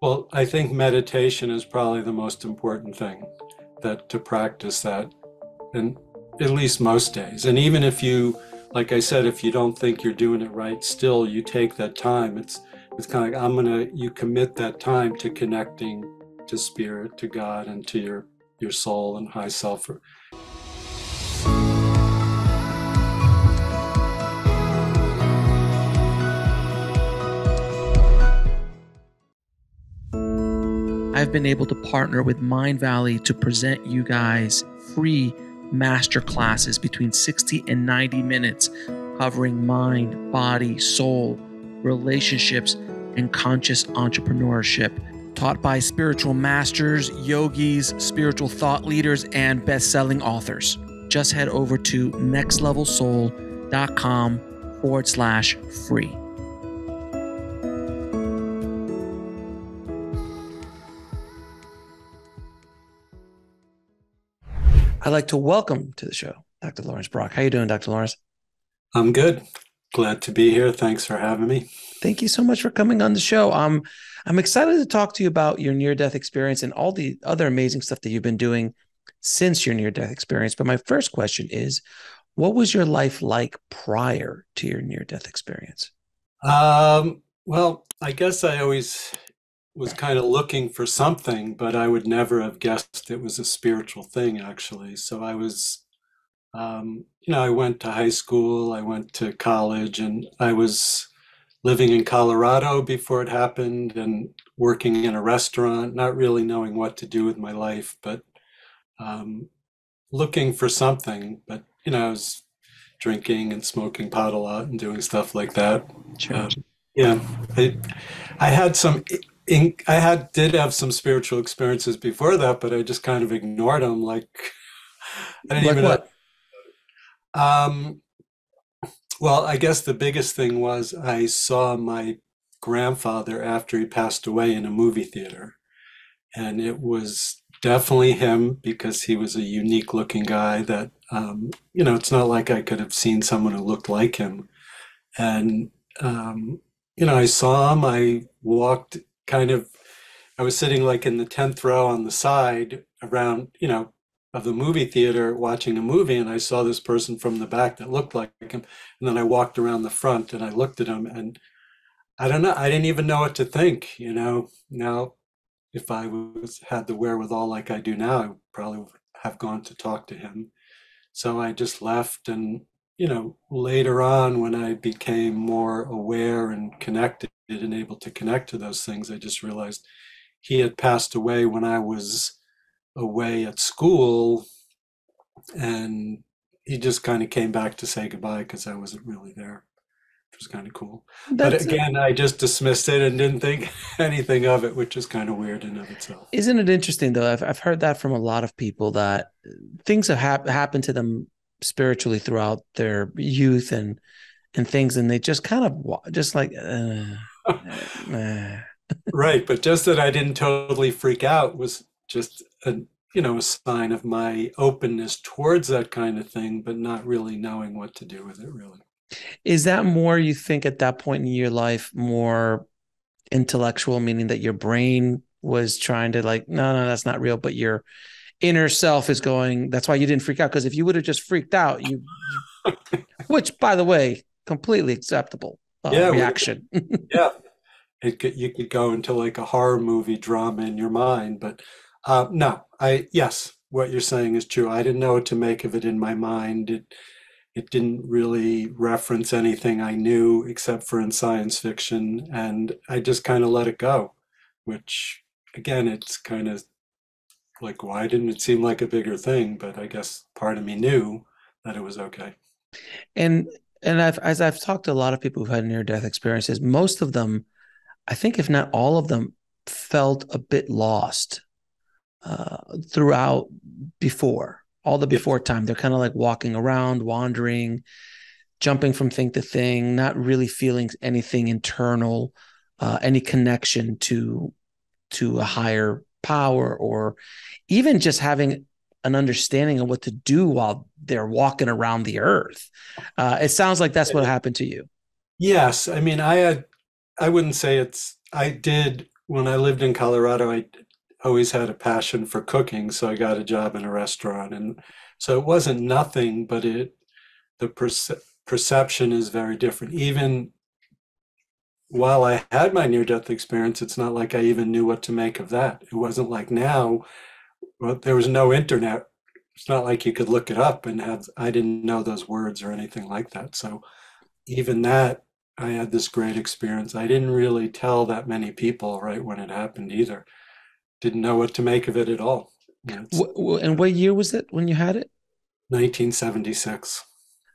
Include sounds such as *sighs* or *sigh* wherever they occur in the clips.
Well, I think meditation is probably the most important thing that to practice that and at least most days. And even if you like I said if you don't think you're doing it right, still you take that time. It's it's kind of like I'm to you commit that time to connecting to spirit, to God and to your your soul and high self. I've been able to partner with Mindvalley to present you guys free master classes between 60 and 90 minutes covering mind, body, soul, relationships, and conscious entrepreneurship. Taught by spiritual masters, yogis, spiritual thought leaders, and best selling authors. Just head over to nextlevelsoul.com forward slash free. I'd like to welcome to the show Dr. Laurence Brock. How you doing, Dr. Laurence? I'm good. Glad to be here. Thanks for having me. Thank you so much for coming on the show. Um, I'm excited to talk to you about your near-death experience and all the other amazing stuff that you've been doing since your near-death experience. But my first question is, what was your life like prior to your near-death experience? Um, well, I guess I always was kind of looking for something, but I would never have guessed it was a spiritual thing, actually. So I was, um, you know, I went to high school, I went to college, and I was living in Colorado before it happened and working in a restaurant, not really knowing what to do with my life, but um, looking for something. But, you know, I was drinking and smoking pot a lot and doing stuff like that. Sure. Um, yeah, I, I had some in, I had did have some spiritual experiences before that, but I just kind of ignored them. Like I didn't like even. What? Know. Um, well, I guess the biggest thing was I saw my grandfather after he passed away in a movie theater, and it was definitely him because he was a unique looking guy. That um, you know, it's not like I could have seen someone who looked like him, and um, you know, I saw him. I walked kind of I was sitting like in the 10th row on the side around, you know, of the movie theater watching a movie and I saw this person from the back that looked like him and then I walked around the front and I looked at him and I don't know I didn't even know what to think you know? Now if I was had the wherewithal like I do now I probably would have gone to talk to him. So I just left and you know later on when I became more aware and connected and able to connect to those things, I just realized he had passed away when I was away at school, and he just kind of came back to say goodbye because I wasn't really there. It was kind of cool. That's but again, I just dismissed it and didn't think *laughs* anything of it, which is kind of weird in of itself. Isn't it interesting though? I've I've heard that from a lot of people that things have hap- happened to them spiritually throughout their youth and and things, and they just kind of just like. Uh, right, but just that I didn't totally freak out was just a you know a sign of my openness towards that kind of thing, but not really knowing what to do with it. Really, is that more you think at that point in your life more intellectual, meaning that your brain was trying to like, no, no, that's not real, but your inner self is going. That's why you didn't freak out because if you would have just freaked out, you, which by the way, completely acceptable uh, yeah, reaction. *laughs* yeah, it could, you could go into like a horror movie drama in your mind, but uh, no, I yes, what you're saying is true. I didn't know what to make of it in my mind. It it didn't really reference anything I knew except for in science fiction, and I just kind of let it go. Which again, it's kind of like why didn't it seem like a bigger thing? But I guess part of me knew that it was okay. And and I've, as I've talked to a lot of people who've had near death experiences, most of them, I think, if not all of them, felt a bit lost uh, throughout before all the before time. They're kind of like walking around, wandering, jumping from thing to thing, not really feeling anything internal, uh, any connection to to a higher power, or even just having an understanding of what to do while they're walking around the earth. Uh, it sounds like that's what happened to you. Yes, I mean, I had, I wouldn't say it's. I did when I lived in Colorado, I always had a passion for cooking, so I got a job in a restaurant, and so it wasn't nothing, but it the perce perception is very different. Even while I had my near-death experience, it's not like I even knew what to make of that. It wasn't like now, well, there was no internet. It's not like you could look it up and have, I didn't know those words or anything like that. So even that, I had this great experience. I didn't really tell that many people right when it happened either. Didn't know what to make of it at all. You know, it's Wh- wh- and what year was it when you had it? 1976.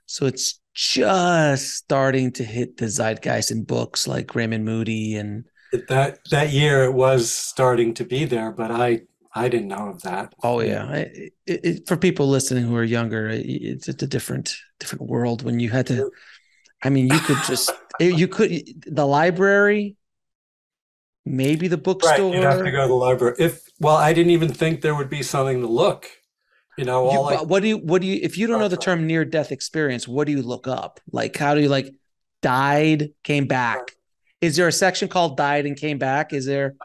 So it's just starting to hit the zeitgeist in books like Raymond Moody and That that year it was starting to be there, but I I didn't know of that. oh yeah, it, it, for people listening who are younger, it- it's, it's a different different world when you had to. I mean, you could just eh, you could the library, maybe the Right, you'd have to go to the library. If well, I didn't even think there would be something to look. You know, You, I what do you what do you if you don't know the term near death experience, what do you look up? Like how do you like died, came back? Is there a section called died and came back? Is there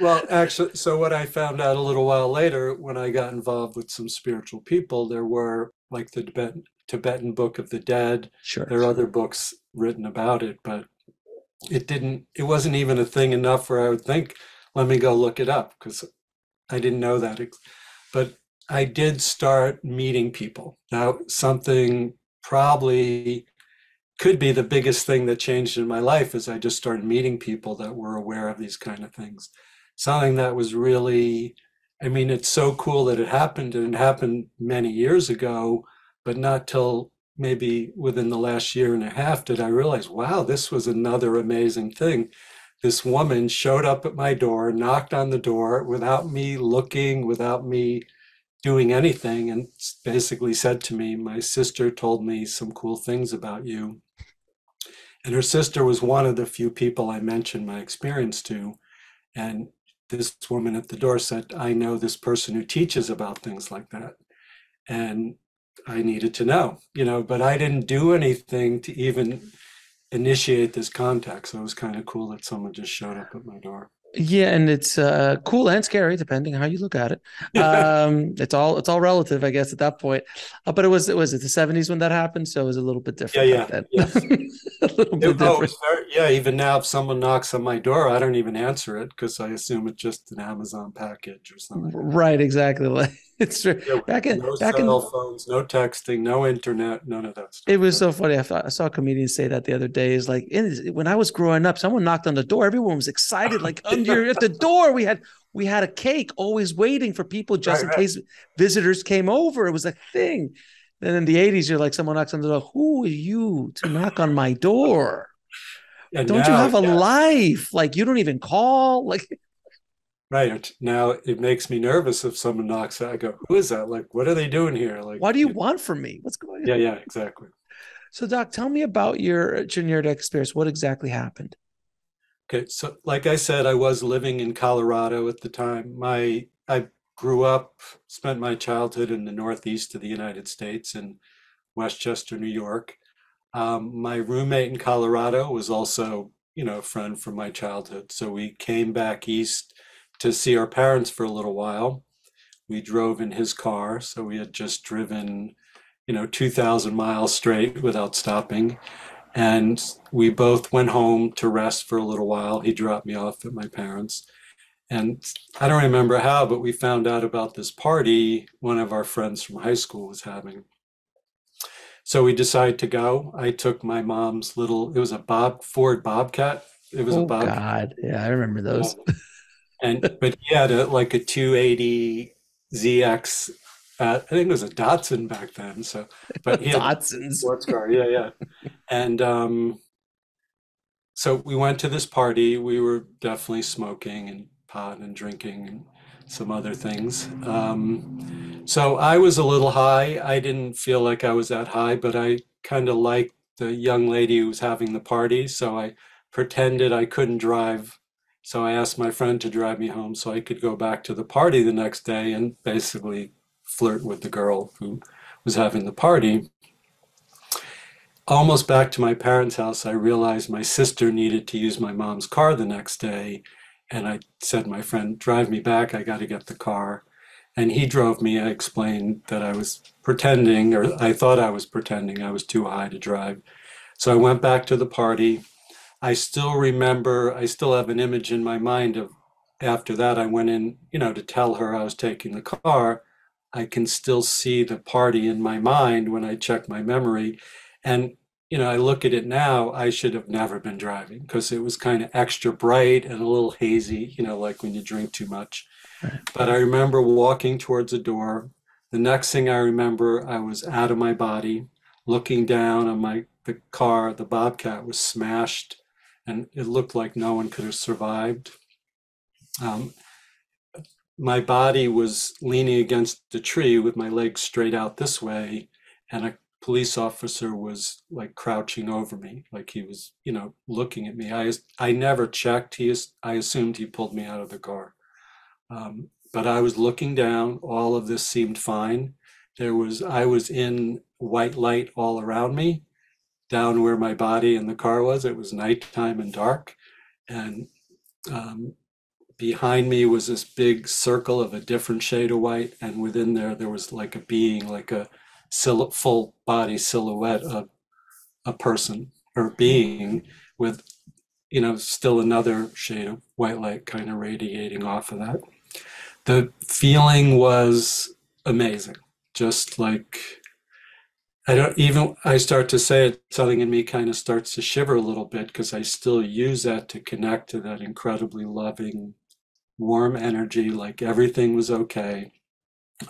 well, *laughs* actually, so what I found out a little while later when I got involved with some spiritual people, there were like the Tibetan, Tibetan Book of the Dead. sure. There are other books written about it, but it didn't. It wasn't even a thing enough where I would think, let me go look it up because I didn't know that. But I did start meeting people. Now, something probably could be the biggest thing that changed in my life is I just started meeting people that were aware of these kind of things. Something that was really, I mean, it's so cool that it happened and it happened many years ago, but not till maybe within the last year and a half did I realize, wow, this was another amazing thing. This woman showed up at my door, knocked on the door without me looking, without me doing anything, and basically said to me, My sister told me some cool things about you. And her sister was one of the few people I mentioned my experience to. And this woman at the door said, I know this person who teaches about things like that. And I needed to know, you know, but I didn't do anything to even initiate this contact. So it was kind of cool that someone just showed up at my door. Yeah, and it's uh cool and scary depending how you look at it. Um *laughs* it's all it's all relative, I guess, at that point. Uh, but it was it was it the 70s when that happened, so it was a little bit different Yeah, then. yes. *laughs* a little bit It- oh, different. very, yeah, even now, if someone knocks on my door, I don't even answer it because I assume it's just an Amazon package or something. Right, exactly. Like *laughs* it's true. Yeah, Back in no back in phones, no texting, no internet, none of that stuff. It was so funny. I, thought, I saw a comedian say that the other day. Is like in, when I was growing up, someone knocked on the door. Everyone was excited, like *laughs* under at the door. We had we had a cake, always waiting for people just Right, in right. case visitors came over. It was a thing. Then in the eighties, you're like someone knocks on the door. Who are you to knock on my door? And Don't you have a yeah, life? Like you don't even call. *laughs* Like right now, it makes me nervous if someone knocks. I go, "Who is that? Like, what are they doing here?" Like, what do you want from me? What's going on? yeah, yeah, exactly. So, Doc, tell me about your your death experience. What exactly happened? Okay, so like I said, I was living in Colorado at the time. My I grew up, spent my childhood in the Northeast of the United States in Westchester, New York. Um, my roommate in Colorado was also, you know, a friend from my childhood. So we came back east to see our parents for a little while. We drove in his car, so we had just driven, you know, 2,000 miles straight without stopping. And we both went home to rest for a little while. He dropped me off at my parents'. And I don't remember how, but we found out about this party one of our friends from high school was having. So we decided to go. I took my mom's little, it was a Bob Ford Bobcat. It was a Oh Bobcat. God, yeah, I remember those. And but he had a like a 280 ZX. Uh, I think it was a Datsun back then. So, but he had *laughs* sports car. Yeah, yeah. And um, so we went to this party. We were definitely smoking and pot and drinking and some other things. Um, so I was a little high. I didn't feel like I was that high, but I kind of liked the young lady who was having the party. So I pretended I couldn't drive. So I asked my friend to drive me home so I could go back to the party the next day and basically flirt with the girl who was having the party. Almost back to my parents' house, I realized my sister needed to use my mom's car the next day. And I said, my friend, drive me back. I got to get the car. And he drove me. I explained that I was pretending, or I thought I was pretending I was too high to drive. So I went back to the party. I still remember, I still have an image in my mind of after that, I went in, you know, to tell her I was taking the car. I can still see the party in my mind when I check my memory. And, you know, I look at it now, I should have never been driving because it was kind of extra bright and a little hazy, you know, like when you drink too much. Right. But I remember walking towards a door. The next thing I remember, I was out of my body, looking down on my the car. The Bobcat was smashed, and it looked like no one could have survived. Um, my body was leaning against the tree with my legs straight out this way, and a police officer was like crouching over me, like he was, you know, looking at me. I I never checked. He is. I assumed he pulled me out of the car, um, but I was looking down. All of this seemed fine. There was I was in white light all around me, down where my body and the car was. It was nighttime and dark, and um, behind me was this big circle of a different shade of white, and within there there was like a being, like a sil- full body silhouette of a person or being with, you know, still another shade of white light kind of radiating off of that. The feeling was amazing, just like I don't even I start to say it, something in me kind of starts to shiver a little bit because I still use that to connect to that incredibly loving warm energy, like everything was okay.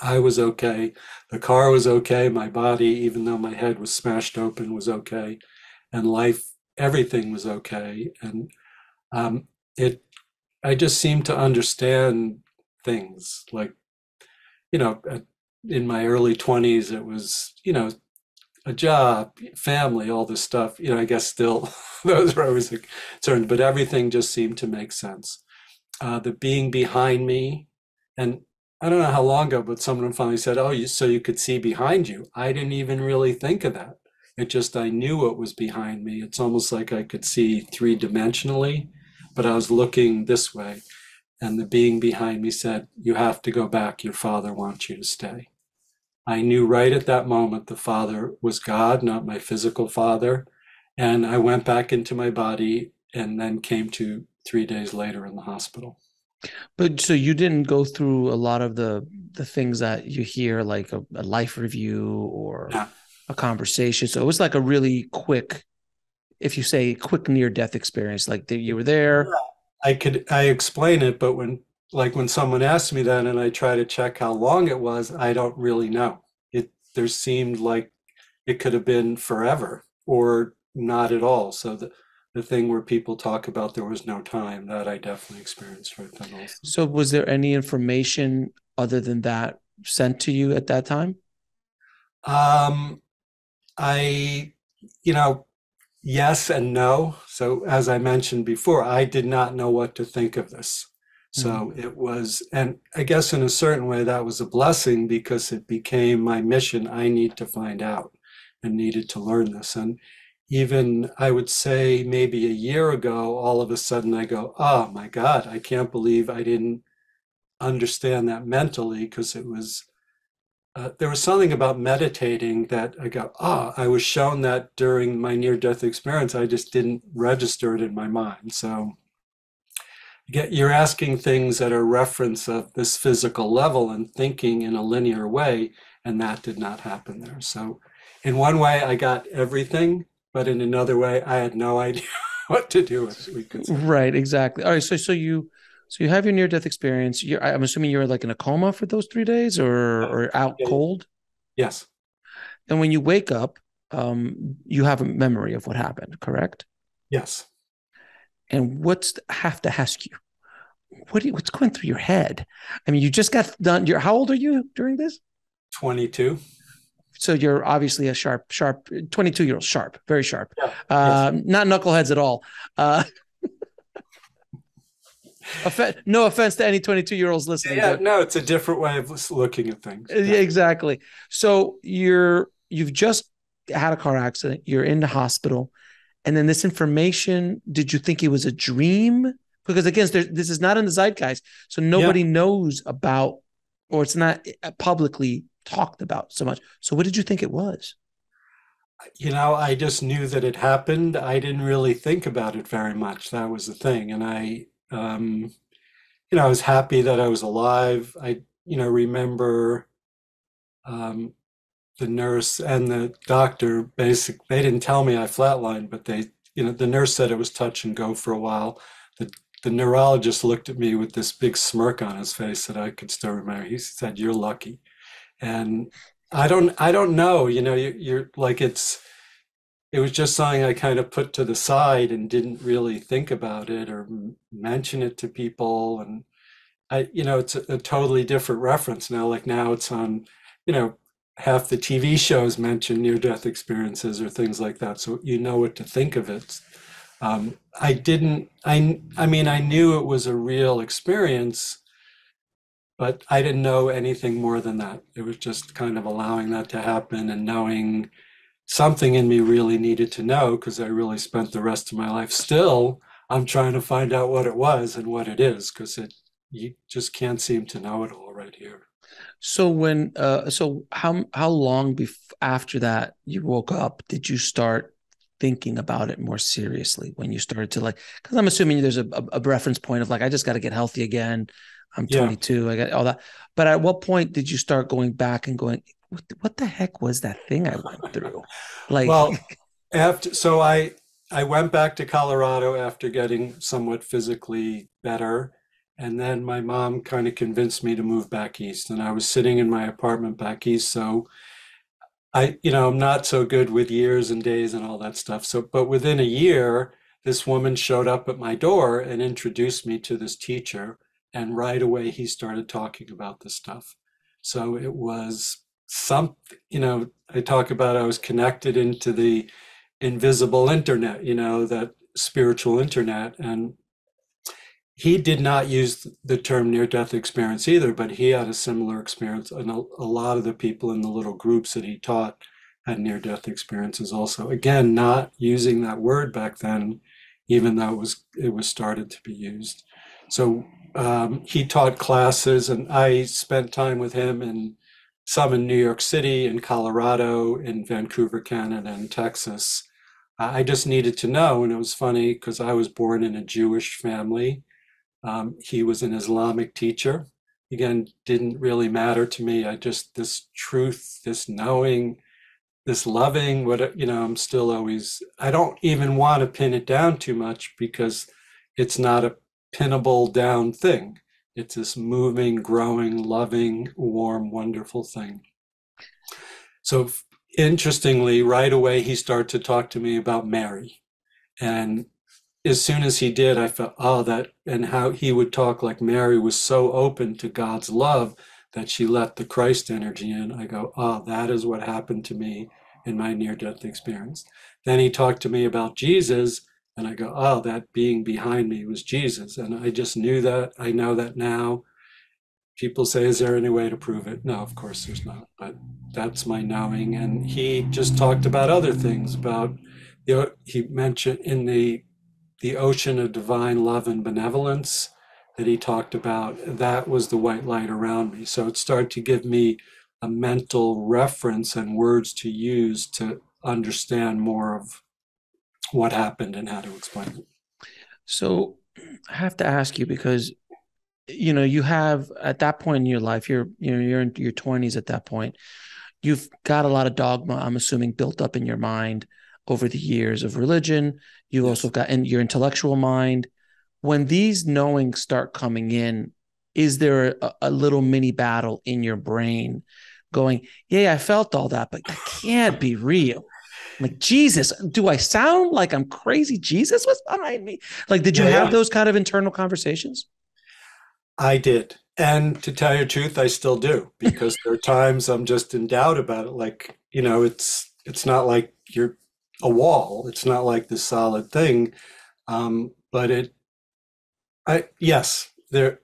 I was okay. The car was okay. My body, even though my head was smashed open, was okay. And life, everything was okay. And um, it, I just seemed to understand things like, you know, in my early 20s, it was, you know, a job, family, all this stuff. You know, I guess still *laughs* those were always concerned, but everything just seemed to make sense uh, the being behind me. And I don't know how long ago, but someone finally said, Oh, you, so you could see behind you. I didn't even really think of that. It just, I knew what was behind me. It's almost like I could see three dimensionally, but I was looking this way. And the being behind me said, You have to go back. Your father wants you to stay. I knew right at that moment the father was God, not my physical father. And I went back into my body and then came to three days later in the hospital. But so you didn't go through a lot of the the things that you hear, like a, a life review or a conversation. So it was like a really quick, if you say quick near death experience, like you were there. I could I explain it, but when like when someone asks me that and I try to check how long it was, I don't really know. It there seemed like it could have been forever or not at all. So the the thing where people talk about there was no time that I definitely experienced right then also. So was there any information other than that sent to you at that time? Um, I, you know, yes and no. So as I mentioned before, I did not know what to think of this. So mm-hmm. it was, and I guess in a certain way that was a blessing because it became my mission. I need to find out and needed to learn this. And even I would say maybe a year ago, all of a sudden I go, oh my God, I can't believe I didn't understand that mentally because it was, uh, there was something about meditating that I go, ah, oh, I was shown that during my near death experience. I just didn't register it in my mind. So you're asking things that are reference of this physical level and thinking in a linear way, and that did not happen there. So in one way, I got everything but in another way, I had no *laughs* idea what to do with. We could say. right, exactly. All right, so so you so you have your near death experience. You're, I'm assuming you were like in a coma for those three days, or or out yeah, cold. Yes. And when you wake up, um, you have a memory of what happened, correct? Yes. And what's I have to ask you, what you, what's going through your head? I mean, you just got done. You're how old are you during this? Twenty two so you're obviously a sharp, sharp 22 year old, sharp, very sharp. Yeah. Uh, yes. Not knuckleheads at all. Uh, *laughs* no offense to any 22 year olds listening. Yeah, no, it's a different way of looking at things. Yeah. Exactly. So you're you've just had a car accident. You're in the hospital, and then this information. Did you think it was a dream because again, this is not in the zeitgeist, so nobody yeah. knows about, or it's not uh, publicly talked about so much. So, what did you think it was? You know, I just knew that it happened. I didn't really think about it very much. That was the thing, and I, um, you know, I was happy that I was alive. I, you know, remember um, the nurse and the doctor. Basic, they didn't tell me I flatlined, but they, you know, the nurse said it was touch and go for a while. The the neurologist looked at me with this big smirk on his face that I could still remember. He said, "You're lucky," and I don't, I don't know. You know, you, you're like it's. It was just something I kind of put to the side and didn't really think about it or mention it to people. And I, you know, it's a, a totally different reference now. Like now, it's on, you know, half the TV shows mention near death experiences or things like that. So you know what to think of it. Um, I didn't, I, I mean, I knew it was a real experience, but I didn't know anything more than that. It was just kind of allowing that to happen and knowing something in me really needed to know because I really spent the rest of my life still. I'm trying to find out what it was and what it is because it you just can't seem to know it all right here. So when uh so how how long bef- after that you woke up did you start thinking about it more seriously when you started to like because I'm assuming there's a, a, reference point of like I just got to get healthy again. I'm 22. Yeah. I got all that. But at what point did you start going back and going, what, what the heck was that thing I went through? *laughs* Like, well, *laughs* after so I I went back to Colorado after getting somewhat physically better, and then my mom kind of convinced me to move back east. And I was sitting in my apartment back east. So I, you know, I'm not so good with years and days and all that stuff. So, but within a year, this woman showed up at my door and introduced me to this teacher. And right away, he started talking about this stuff. So it was some, you know, I talk about I was connected into the invisible internet, you know, that spiritual internet. And he did not use the term near death experience either, but he had a similar experience. And a, a lot of the people in the little groups that he taught had near death experiences also. Again, not using that word back then, even though it was it was started to be used. So um, he taught classes, and I spent time with him in some in New York City, in Colorado, in Vancouver, Canada, and Texas. I just needed to know, and it was funny because I was born in a Jewish family um, he was an Islamic teacher. Again, didn't really matter to me. I just, this truth, this knowing, this loving, what, you know, I'm still always, I don't even want to pin it down too much because it's not a pinnable down thing. It's this moving, growing, loving, warm, wonderful thing. So interestingly, right away, he started to talk to me about Mary. And as soon as he did, I felt, oh, that, and how he would talk like Mary was so open to God's love that she let the Christ energy in. I go, oh, that is what happened to me in my near death experience. Then he talked to me about Jesus, and I go, oh, that being behind me was Jesus. And I just knew that. I know that now. People say, is there any way to prove it? No, of course there's not. But that's my knowing. And he just talked about other things, about, you know, he mentioned in the the ocean of divine love and benevolence that he talked about, that was the white light around me. So it started to give me a mental reference and words to use to understand more of what happened and how to explain it. So I have to ask you because you know you have at that point in your life you're you know you're in your 20s at that point you've got a lot of dogma i'm assuming built up in your mind over the years of religion. You've yes. also got in your intellectual mind. When these knowings start coming in, is there a, a, little mini battle in your brain going, Yeah, I felt all that, but that can't be real? Like, Jesus, do I sound like I'm crazy? Jesus was behind me. Like, did you yeah, have yeah. those kind of internal conversations? I did. And to tell you the truth, I still do because there are *laughs* times I'm just in doubt about it. Like, you know, it's it's not like you're a wall. It's not like this solid thing. Um, but it, I, yes, there,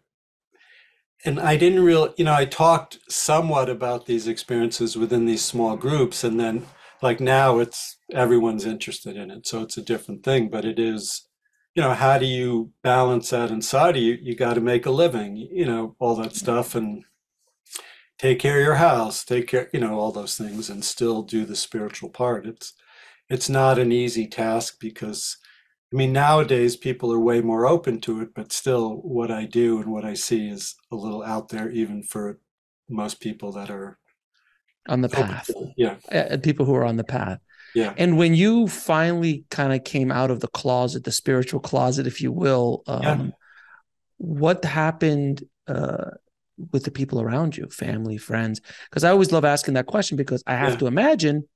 and I didn't really, you know, I talked somewhat about these experiences within these small groups. And then like now it's, everyone's interested in it. So it's a different thing, but it is, you know, how do you balance that inside of you? You got to make a living, you know, all that stuff and take care of your house, take care, you know, all those things and still do the spiritual part. It's it's not an easy task because I mean nowadays people are way more open to it, but still what I do and what I see is a little out there even for most people that are on the path, to. Yeah. uh, people who are on the path. Yeah. And when you finally kind of came out of the closet, the spiritual closet, if you will, Yeah. um, what happened uh, with the people around you, family, friends? Because I always love asking that question because I have Yeah. to imagine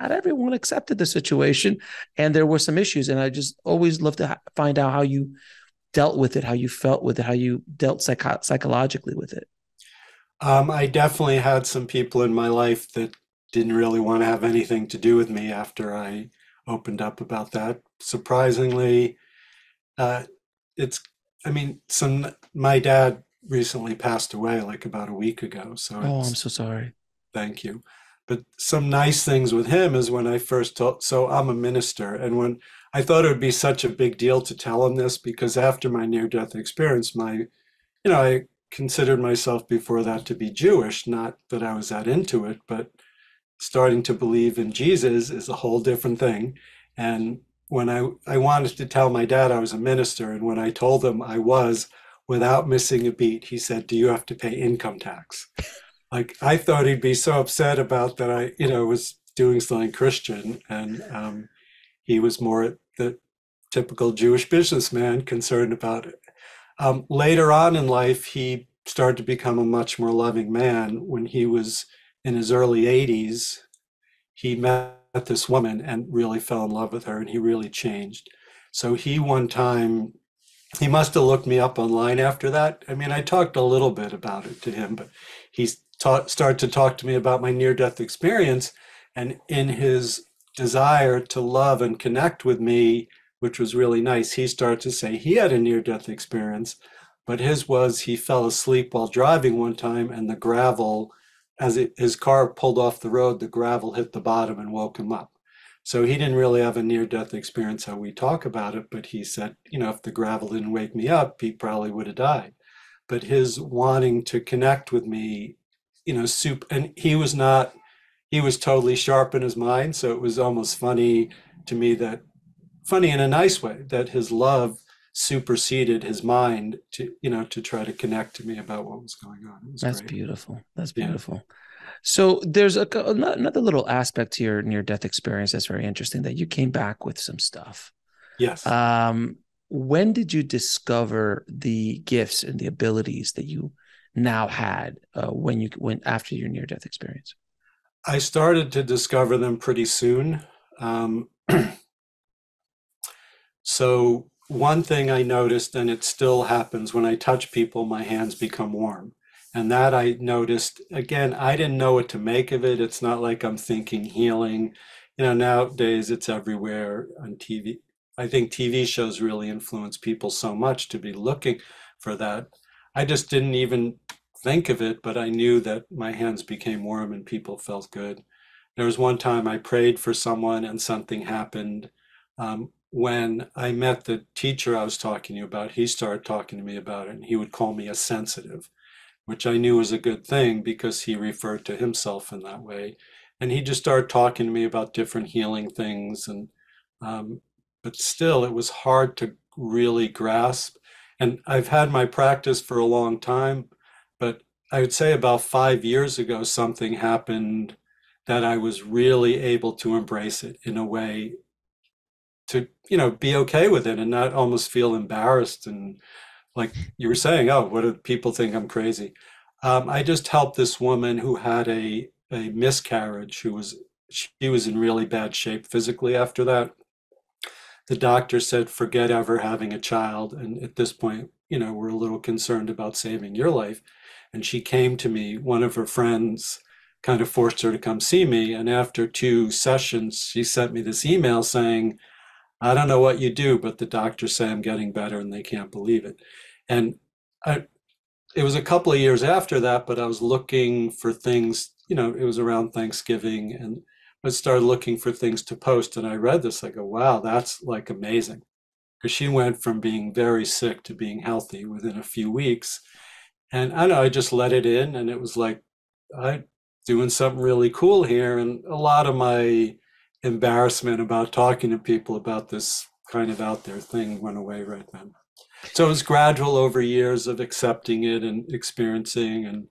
not everyone accepted the situation and there were some issues. And I just always love to ha- find out how you dealt with it, how you felt with it, how you dealt psycho- psychologically with it. Um, I definitely had some people in my life that didn't really want to have anything to do with me after I opened up about that. Surprisingly, uh, it's, I mean, some, my dad recently passed away like about a week ago, so Oh, I'm so sorry. thank you. But some nice things with him is when I first told, so I'm a minister, and when I thought it would be such a big deal to tell him this because after my near-death experience, my, you know, I considered myself before that to be Jewish, not that I was that into it, but starting to believe in Jesus is a whole different thing. And when I, I wanted to tell my dad I was a minister, and when I told him I was, without missing a beat, he said, Do you have to pay income tax? Like I thought he'd be so upset about that I, you know, was doing something Christian, and um, he was more the typical Jewish businessman concerned about it. Um, later on in life, he started to become a much more loving man. When he was in his early 80s, he met this woman and really fell in love with her, and he really changed. So he one time, he must have looked me up online after that. I mean, I talked a little bit about it to him, but he started to talk to me about my near-death experience, and in his desire to love and connect with me, which was really nice, he started to say he had a near-death experience, but his was he fell asleep while driving one time, and the gravel, as it, his car pulled off the road, the gravel hit the bottom and woke him up. So he didn't really have a near-death experience how we talk about it, but he said, you know, if the gravel didn't wake me up, he probably would have died. But his wanting to connect with me, you know, soup, and he was not, he was totally sharp in his mind. So it was almost funny to me that, funny in a nice way, that his love superseded his mind to, you know, to try to connect to me about what was going on. Was That's great. beautiful. That's Yeah. beautiful. So there's a, another little aspect to your near death experience that's very interesting that you came back with some stuff. Yes. Um, when did you discover the gifts and the abilities that you now had uh, when you went after your near death experience? I started to discover them pretty soon. Um, *clears throat* so one thing I noticed, and it still happens when I touch people, my hands become warm. And that I noticed, again, I didn't know what to make of it. It's not like I'm thinking healing. You know, nowadays it's everywhere on TV. I think TV shows really influence people so much to be looking for that. I just didn't even think of it, but I knew that my hands became warm and people felt good. There was one time I prayed for someone and something happened. Um, when I met the teacher I was talking to you about, he started talking to me about it and he would call me a sensitive, which I knew was a good thing because he referred to himself in that way. And he just started talking to me about different healing things and um, but still it was hard to really grasp. And I've had my practice for a long time, but I would say about five years ago, something happened that I was really able to embrace it in a way to, you know, be okay with it and not almost feel embarrassed and like you were saying, oh, what do people think I'm crazy? Um, I just helped this woman who had a a miscarriage, who was she was in really bad shape physically after that. The doctor said, forget ever having a child. And at this point, you know, we're a little concerned about saving your life. And she came to me. One of her friends kind of forced her to come see me. And after two sessions, she sent me this email saying, I don't know what you do, but the doctors say I'm getting better and they can't believe it. And I, it was a couple of years after that, but I was looking for things, you know, it was around Thanksgiving and I started looking for things to post and I read this. I go, wow, that's like amazing. because she went from being very sick to being healthy within a few weeks. And I know, I just let it in, and it was like I doing something really cool here. And a lot of my embarrassment about talking to people about this kind of out there thing went away right then. So it was gradual over years of accepting it and experiencing and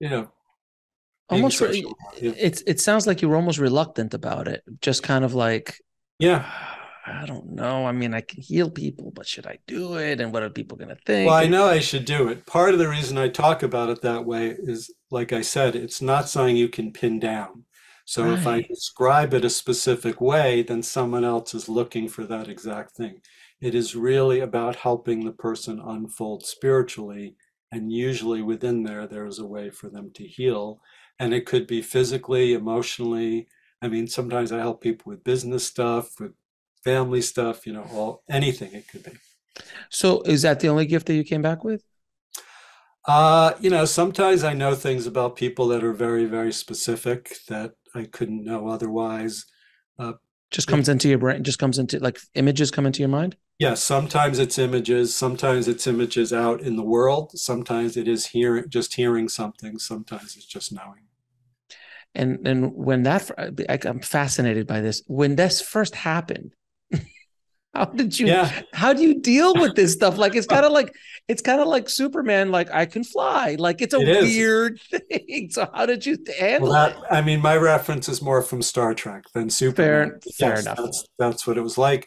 you know Almost, re- Yeah. it's it sounds like you were almost reluctant about it. Just kind of like, Yeah. I don't know. I mean, I can heal people, but should I do it? And what are people going to think? Well. I know I should do it. Part of the reason I talk about it that way is, like I said, it's not something you can pin down. So if I describe it a specific way, then someone else is looking for that exact thing. It is really about helping the person unfold spiritually, and usually within there, there's a way for them to heal. And it could be physically, emotionally. I mean, sometimes I help people with business stuff, with family stuff, you know, all anything it could be. So is that the only gift that you came back with? Uh, you know, sometimes I know things about people that are very, very specific that I couldn't know otherwise. Uh, Just comes into your brain, just comes into like images come into your mind? yeah, sometimes it's images, sometimes it's images out in the world, sometimes it is hearing, just hearing something, sometimes it's just knowing. And and when that I, I'm fascinated by this. When this first happened, *laughs* how did you Yeah, how do you deal with this *laughs* stuff? Like it's kind of like it's kind of like Superman, like I can fly. Like it's a it weird *laughs* thing. So how did you Well, handle that, it? I mean, my reference is more from Star Trek than Superman. Fair, But fair yes, enough. that's that's what it was like.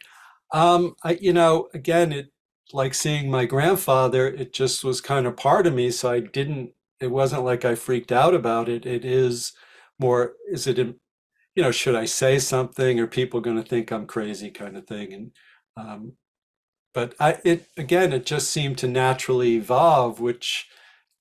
Um, I, you know, again, it like seeing my grandfather, it just was kind of part of me, so I didn't, it wasn't like I freaked out about it. It is more, is it, you know, should I say something? Are people going to think I'm crazy kind of thing? And um, but I, it again, it just seemed to naturally evolve, which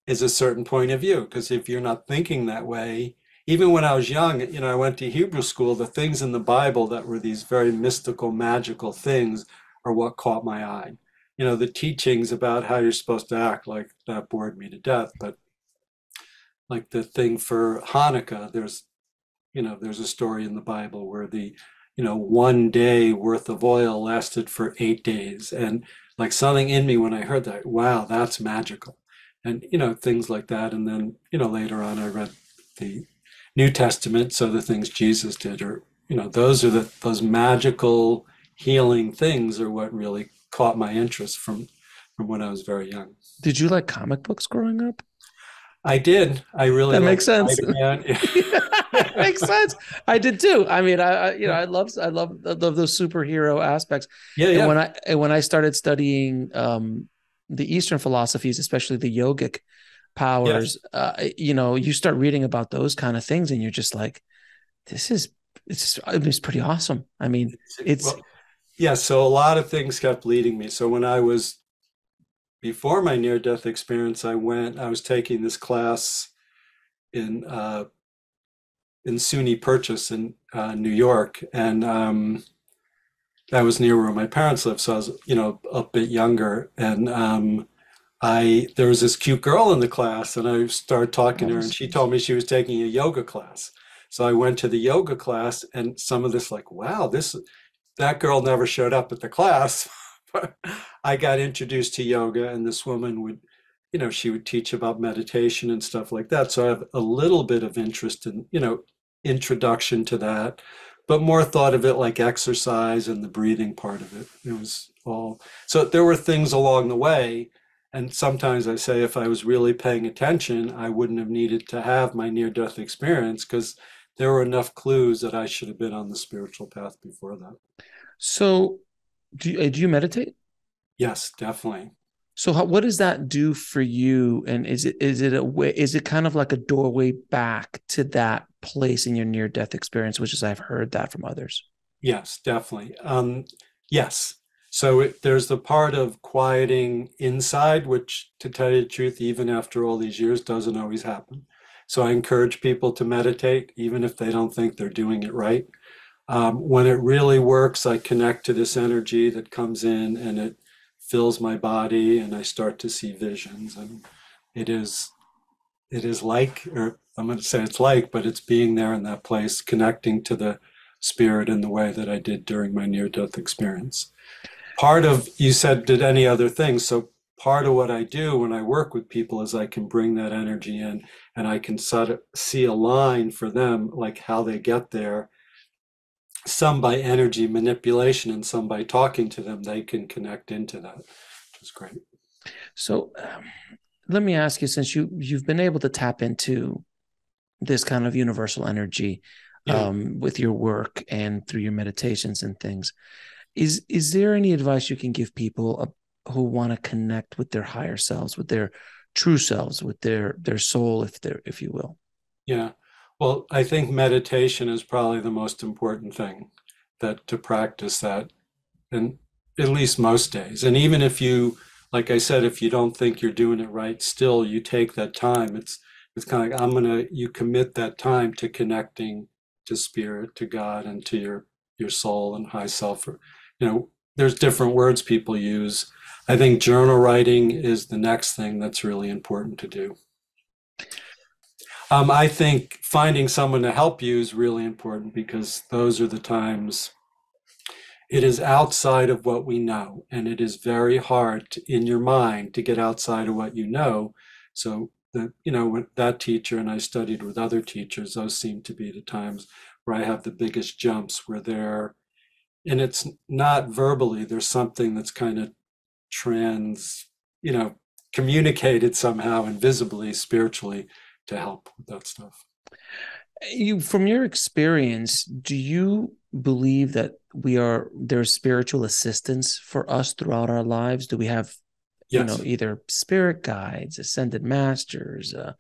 is a certain point of view. Because if you're not thinking that way, even when I was young, you know, I went to Hebrew school, the things in the Bible that were these very mystical, magical things are what caught my eye. You know, the teachings about how you're supposed to act, like that bored me to death. But like the thing for Hanukkah, there's you know, there's a story in the Bible where the, you know, one day worth of oil lasted for eight days. And like something in me when I heard that, wow, that's magical. And, you know, things like that. And then, you know, later on I read the New Testament. So the things Jesus did are, you know, those are the, those magical healing things are what really caught my interest from, from when I was very young. Did you like comic books growing up? I did. I really That makes sense. *laughs* That makes sense. I did too. I mean, I, I you know, I love I love I love those superhero aspects. Yeah, And yeah. when I and when I started studying um the Eastern philosophies, especially the yogic Yes. powers, uh, you know, you start reading about those kind of things, and you're just like, this is it's it's pretty awesome. I mean, it's Well, yeah, so a lot of things kept leading me. So when I was before my near-death experience, I went, I was taking this class in uh, in SUNY Purchase in uh, New York, and um, that was near where my parents lived. So I was, you know, a bit younger, and um, I there was this cute girl in the class, and I started talking to her, and she told me she was taking a yoga class. So I went to the yoga class, and some of this, like, wow, this that girl never showed up at the class. *laughs* *laughs* I got introduced to yoga, and this woman would, you know, she would teach about meditation and stuff like that. So I have a little bit of interest in, you know, introduction to that, but more thought of it like exercise and the breathing part of it. It was all, so there were things along the way. And sometimes I say if I was really paying attention, I wouldn't have needed to have my near-death experience because there were enough clues that I should have been on the spiritual path before that. so. Do you, uh, do you meditate? Yes, definitely. So how, what does that do for you? And is it is it a way is it kind of like a doorway back to that place in your near death experience, which is I've heard that from others. Yes, definitely. Um, yes. So it, there's the part of quieting inside, which, to tell you the truth, even after all these years, doesn't always happen. So I encourage people to meditate, even if they don't think they're doing it right. Um, when it really works, I connect to this energy that comes in and it fills my body, and I start to see visions. And it is it is like, or I'm going to say it's like, but it's being there in that place, connecting to the spirit in the way that I did during my near death experience. part of you said did any other things so part of what i do when i work with people is i can bring that energy in and i can see a line for them like how they get there some by energy manipulation and some by talking to them they can connect into that which is great. So um, let me ask you since you you've been able to tap into this kind of universal energy yeah. um, with your work and through your meditations and things is is there any advice you can give people who want to connect with their higher selves with their true selves with their their soul if they're if you will? Yeah well i think meditation is probably the most important thing that to practice that and at least most days and even if you like i said if you don't think you're doing it right still you take that time it's it's kind of like i'm gonna you commit that time to connecting to spirit to god and to your your soul and high self you know, there's different words people use. I think journal writing is the next thing that's really important to do. Um, I think finding someone to help you is really important because those are the times it is outside of what we know, and it is very hard to, in your mind to get outside of what you know. So that you know, that teacher and I studied with other teachers, those seem to be the times where I have the biggest jumps, where they're and it's not verbally there's something that's kind of trans you know communicated somehow invisibly spiritually to help with that stuff you from your experience do you believe that we are there's spiritual assistance for us throughout our lives do we have yes. you know either spirit guides ascended masters uh,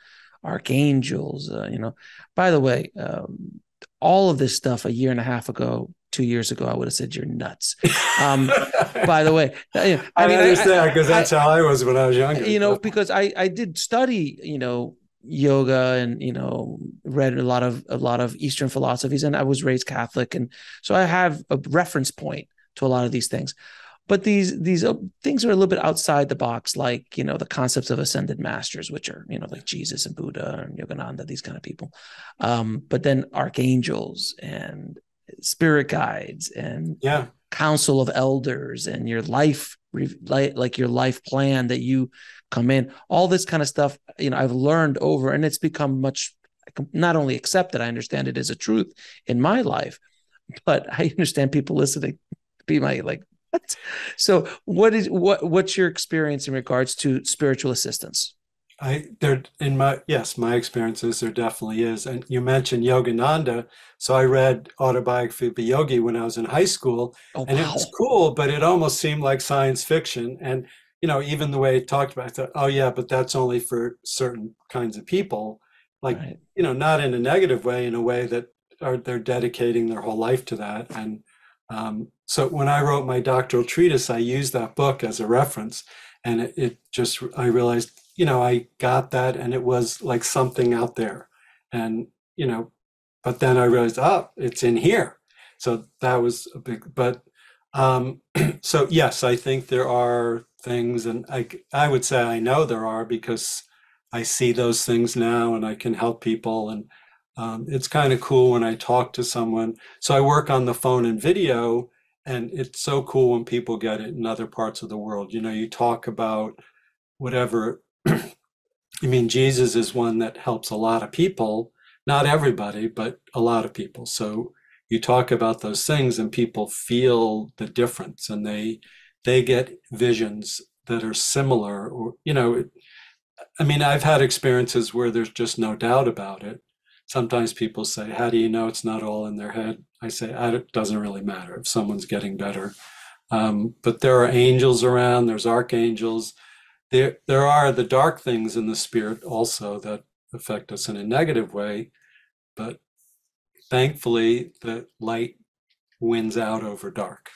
archangels uh, you know by the way um, all of this stuff a year and a half ago two years ago, I would have said you're nuts. Um, *laughs* by the way, I, I mean, understand because that's I, how I was when I was younger. You know, because I I did study, you know, yoga and you know read a lot of a lot of Eastern philosophies, and I was raised Catholic, and so I have a reference point to a lot of these things. But these these uh, things are a little bit outside the box, like you know the concepts of ascended masters, which are you know like Jesus and Buddha and Yogananda, these kind of people. Um, but then archangels and spirit guides and yeah council of elders and your life like your life plan that you come in all this kind of stuff you know i've learned over and it's become much not only accepted i understand it as a truth in my life but *laughs* i understand people listening be my like what so what is what what's your experience in regards to spiritual assistance I there in my yes, my experiences there definitely is. And you mentioned Yogananda, so I read Autobiography of a Yogi when I was in high school, oh, and wow. it was cool, but it almost seemed like science fiction. And you know, even the way it talked about, it, thought, oh yeah, but that's only for certain kinds of people. Like right. you know, not in a negative way, in a way that are they're dedicating their whole life to that. And um, so when I wrote my doctoral treatise, I used that book as a reference, and it, it just I realized you know, I got that and it was like something out there. And, you know, but then I realized, oh, it's in here. So that was a big, but um, *clears throat* so yes, I think there are things, and I, I would say I know there are because I see those things now and I can help people. And um, it's kind of cool when I talk to someone. So I work on the phone and video, and it's so cool when people get it in other parts of the world. You know, you talk about whatever *clears throat* I mean, Jesus is one that helps a lot of people, not everybody, but a lot of people. So you talk about those things and people feel the difference and they they get visions that are similar or you know I mean, I've had experiences where there's just no doubt about it. Sometimes people say, How do you know it's not all in their head? I say, It doesn't really matter if someone's getting better. Um, but there are angels around, there's archangels, there there are the dark things in the spirit also that affect us in a negative way but thankfully the light wins out over dark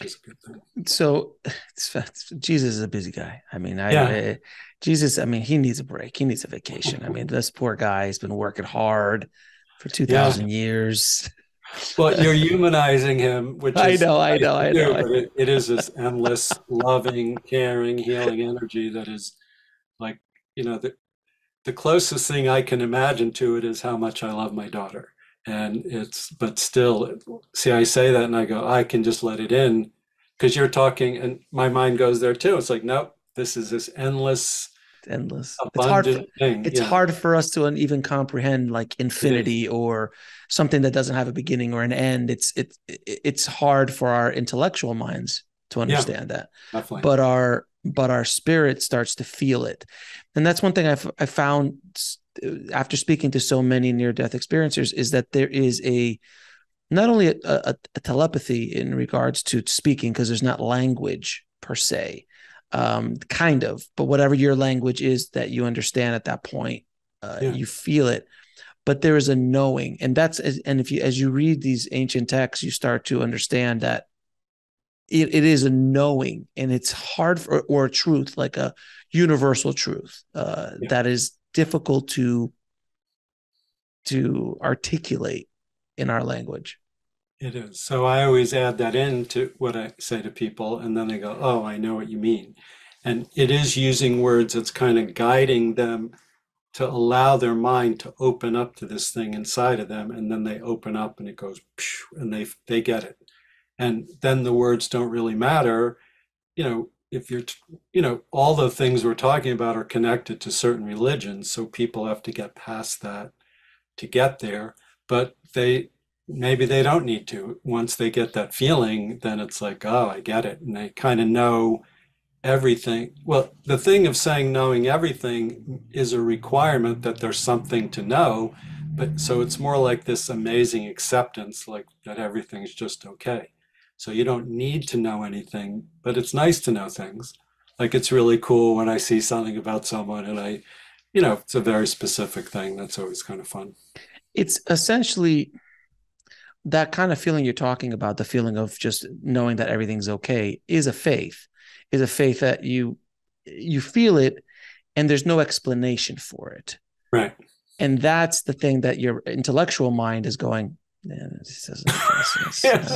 is a good thing so *sighs* jesus is a busy guy i mean I, yeah. I, jesus i mean he needs a break he needs a vacation i mean this poor guy has been working hard for 2000 *laughs* yeah. years *laughs* well, you're humanizing him, which I know, I know, I know. But it, it is this endless, loving, caring, healing energy that is like, you know, the the closest thing I can imagine to it is how much I love my daughter. And it's, but still, see, I say that and I go, I can just let it in because you're talking, and my mind goes there too. It's like, nope, this is this endless, endless. It's hard. For, thing. It's yeah. hard for us to even comprehend like infinity or something that doesn't have a beginning or an end. It's it's it's hard for our intellectual minds to understand yeah, that. Definitely. But our but our spirit starts to feel it, and that's one thing I've I found after speaking to so many near death experiencers is that there is a not only a, a, a telepathy in regards to speaking because there's not language per se um, kind of but whatever your language is that you understand at that point uh, yeah. you feel it but there is a knowing and that's and if you as you read these ancient texts you start to understand that it, it is a knowing and it's hard for or a truth like a universal truth uh, yeah. that is difficult to to articulate in our language. It is. So I always add that in to what I say to people, and then they go, Oh, I know what you mean. And it is using words that's kind of guiding them to allow their mind to open up to this thing inside of them. And then they open up and it goes, and they, they get it. And then the words don't really matter. You know, if you're, you know, all the things we're talking about are connected to certain religions. So people have to get past that to get there but they maybe they don't need to. Once they get that feeling, then it's like, oh, I get it. And they kind of know everything. Well, the thing of saying knowing everything is a requirement that there's something to know. But so it's more like this amazing acceptance, like that everything's just okay. So you don't need to know anything, but it's nice to know things. Like it's really cool when I see something about someone and I, you know, it's a very specific thing. That's always kind of fun it's essentially that kind of feeling you're talking about the feeling of just knowing that everything's okay is a faith is a faith that you you feel it and there's no explanation for it right and that's the thing that your intellectual mind is going this doesn't *laughs* yes.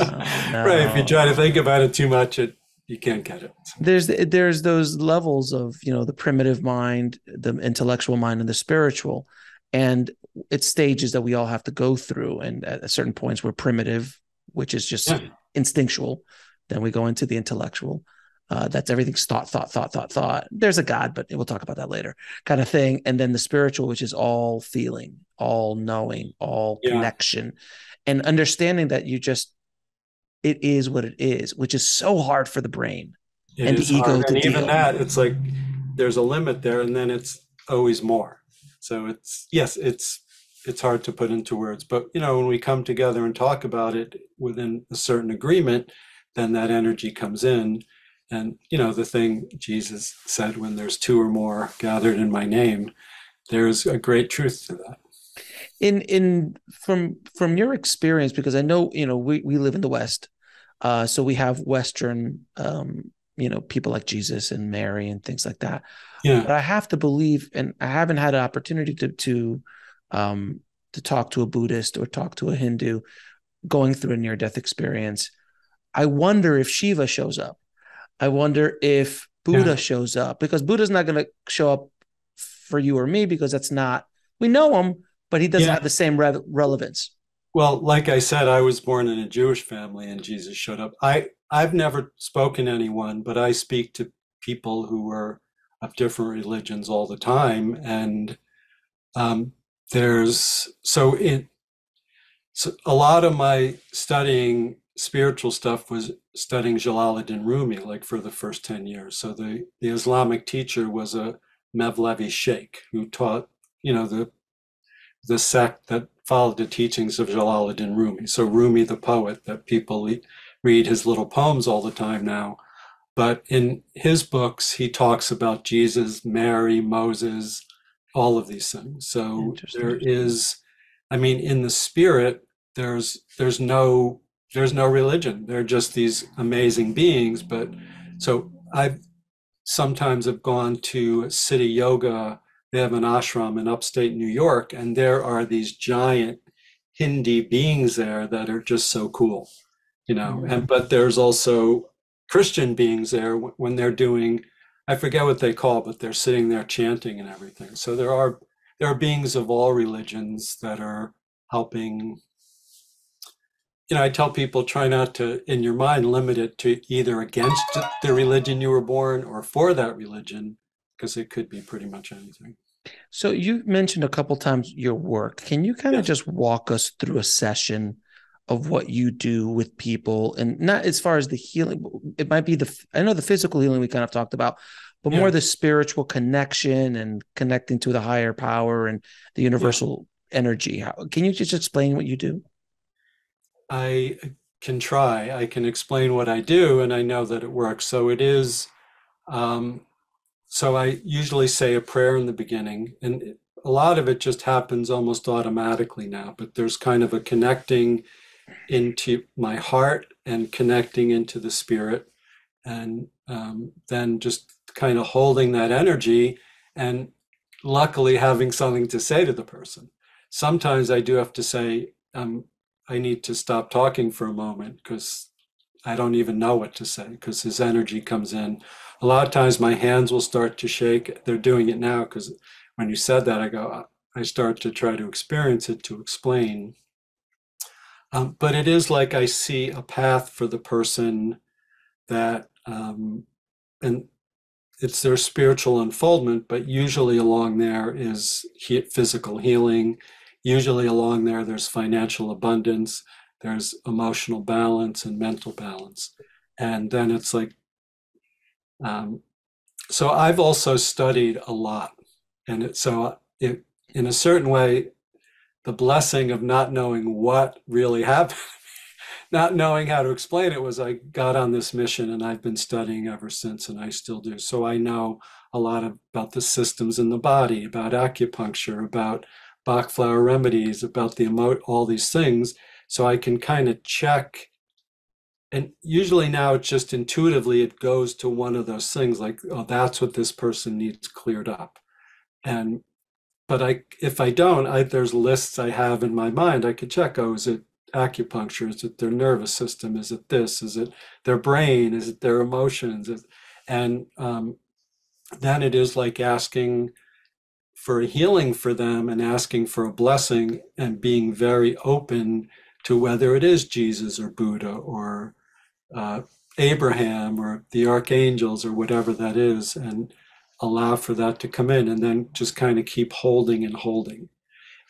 no. right if you try to think about it too much it you can't get it there's there's those levels of you know the primitive mind the intellectual mind and the spiritual and it's stages that we all have to go through and at certain points we're primitive which is just yeah. instinctual then we go into the intellectual uh, that's everything's thought thought thought thought thought there's a god but we'll talk about that later kind of thing and then the spiritual which is all feeling all knowing all yeah. connection and understanding that you just it is what it is which is so hard for the brain it and the ego and deal. even that it's like there's a limit there and then it's always more so it's yes, it's it's hard to put into words, but you know when we come together and talk about it within a certain agreement, then that energy comes in. And you know the thing Jesus said, when there's two or more gathered in my name, there's a great truth to that. In in from from your experience, because I know you know we we live in the West, uh, so we have Western um, you know people like Jesus and Mary and things like that. Yeah. But I have to believe, and I haven't had an opportunity to to um, to talk to a Buddhist or talk to a Hindu going through a near death experience. I wonder if Shiva shows up. I wonder if Buddha yeah. shows up because Buddha's not going to show up for you or me because that's not we know him, but he doesn't yeah. have the same re- relevance. Well, like I said, I was born in a Jewish family and Jesus showed up. I I've never spoken to anyone, but I speak to people who are of different religions all the time, and um, there's so it. So a lot of my studying spiritual stuff was studying Jalaluddin Rumi, like for the first ten years. So the the Islamic teacher was a Mevlevi Sheikh who taught, you know, the the sect that followed the teachings of Jalaluddin Rumi. So Rumi, the poet that people read his little poems all the time now. But in his books, he talks about Jesus, Mary, Moses, all of these things. So there is, I mean, in the spirit, there's there's no there's no religion. They're just these amazing beings. But so I've sometimes have gone to Siddha Yoga. They have an ashram in upstate New York, and there are these giant Hindi beings there that are just so cool you know? Mm-hmm. And but there's also christian beings there when they're doing i forget what they call but they're sitting there chanting and everything. So there are there are beings of all religions that are helping. You know, I tell people try not to, in your mind, limit it to either against the religion you were born or for that religion, because it could be pretty much anything. So you mentioned a couple times your work. Can you kind of just walk us through a session of what you do with people and not as far as the healing it might be the I know the physical healing we kind of talked about but yeah. more the spiritual connection and connecting to the higher power and the universal yeah. energy. How, can you just explain what you do? I can try. I can explain what I do, and I know that it works. So it is. Um, so I usually say a prayer in the beginning, and a lot of it just happens almost automatically now. But there's kind of a connecting into my heart and connecting into the spirit, and um, then just kind of holding that energy, and luckily having something to say to the person. Sometimes I do have to say, um, I need to stop talking for a moment because I don't even know what to say because his energy comes in. A lot of times my hands will start to shake. They're doing it now because when you said that, I go, I start to try to experience it to explain. Um, but it is like I see a path for the person that, um, and it's their spiritual unfoldment, but usually along there is he- physical healing, usually along there there's financial abundance there's emotional balance and mental balance. And then it's like um, so i've also studied a lot. And it, so it, in a certain way the blessing of not knowing what really happened *laughs* not knowing how to explain it was i got on this mission and i've been studying ever since and i still do. So i know a lot about the systems in the body about acupuncture about Bach flower remedies, about the emote, all these things. So I can kind of check. And usually now it's just intuitively, it goes to one of those things like, oh, that's what this person needs cleared up. And, but I, if I don't, I, there's lists I have in my mind. I could check, oh, is it acupuncture? Is it their nervous system? Is it this? Is it their brain? Is it their emotions? And um, then it is like asking, for a healing for them and asking for a blessing and being very open to whether it is Jesus or Buddha or uh, Abraham or the archangels or whatever that is, and allow for that to come in and then just kind of keep holding and holding.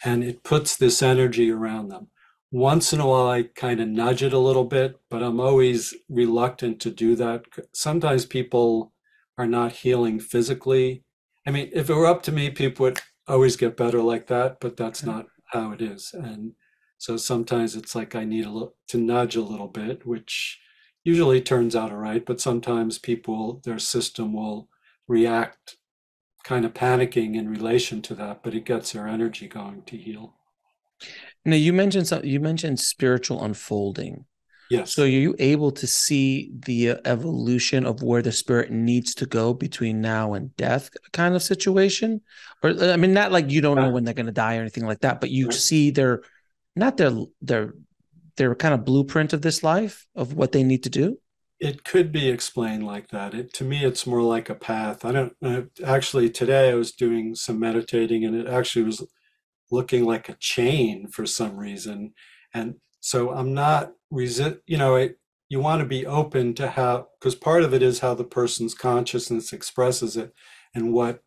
And it puts this energy around them. Once in a while, I kind of nudge it a little bit, but I'm always reluctant to do that. Sometimes people are not healing physically I mean, if it were up to me, people would always get better like that, but that's not how it is. And so sometimes it's like I need a little to nudge a little bit, which usually turns out all right. But sometimes people, their system will react kind of panicking in relation to that, but it gets their energy going to heal. Now you mentioned something. You mentioned spiritual unfolding. Yes. So are you able to see the uh, evolution of where the spirit needs to go between now and death kind of situation? Or I mean not like you don't know uh when they're going to die or anything like that, but you see their not their their their kind of blueprint of this life of what they need to do? It could be explained like that. It, to me, it's more like a path. I don't uh, actually. Today, I was doing some meditating, and it actually was looking like a chain for some reason. And so I'm not resist, you know, it, you want to be open to how, because part of it is how the person's consciousness expresses it and what,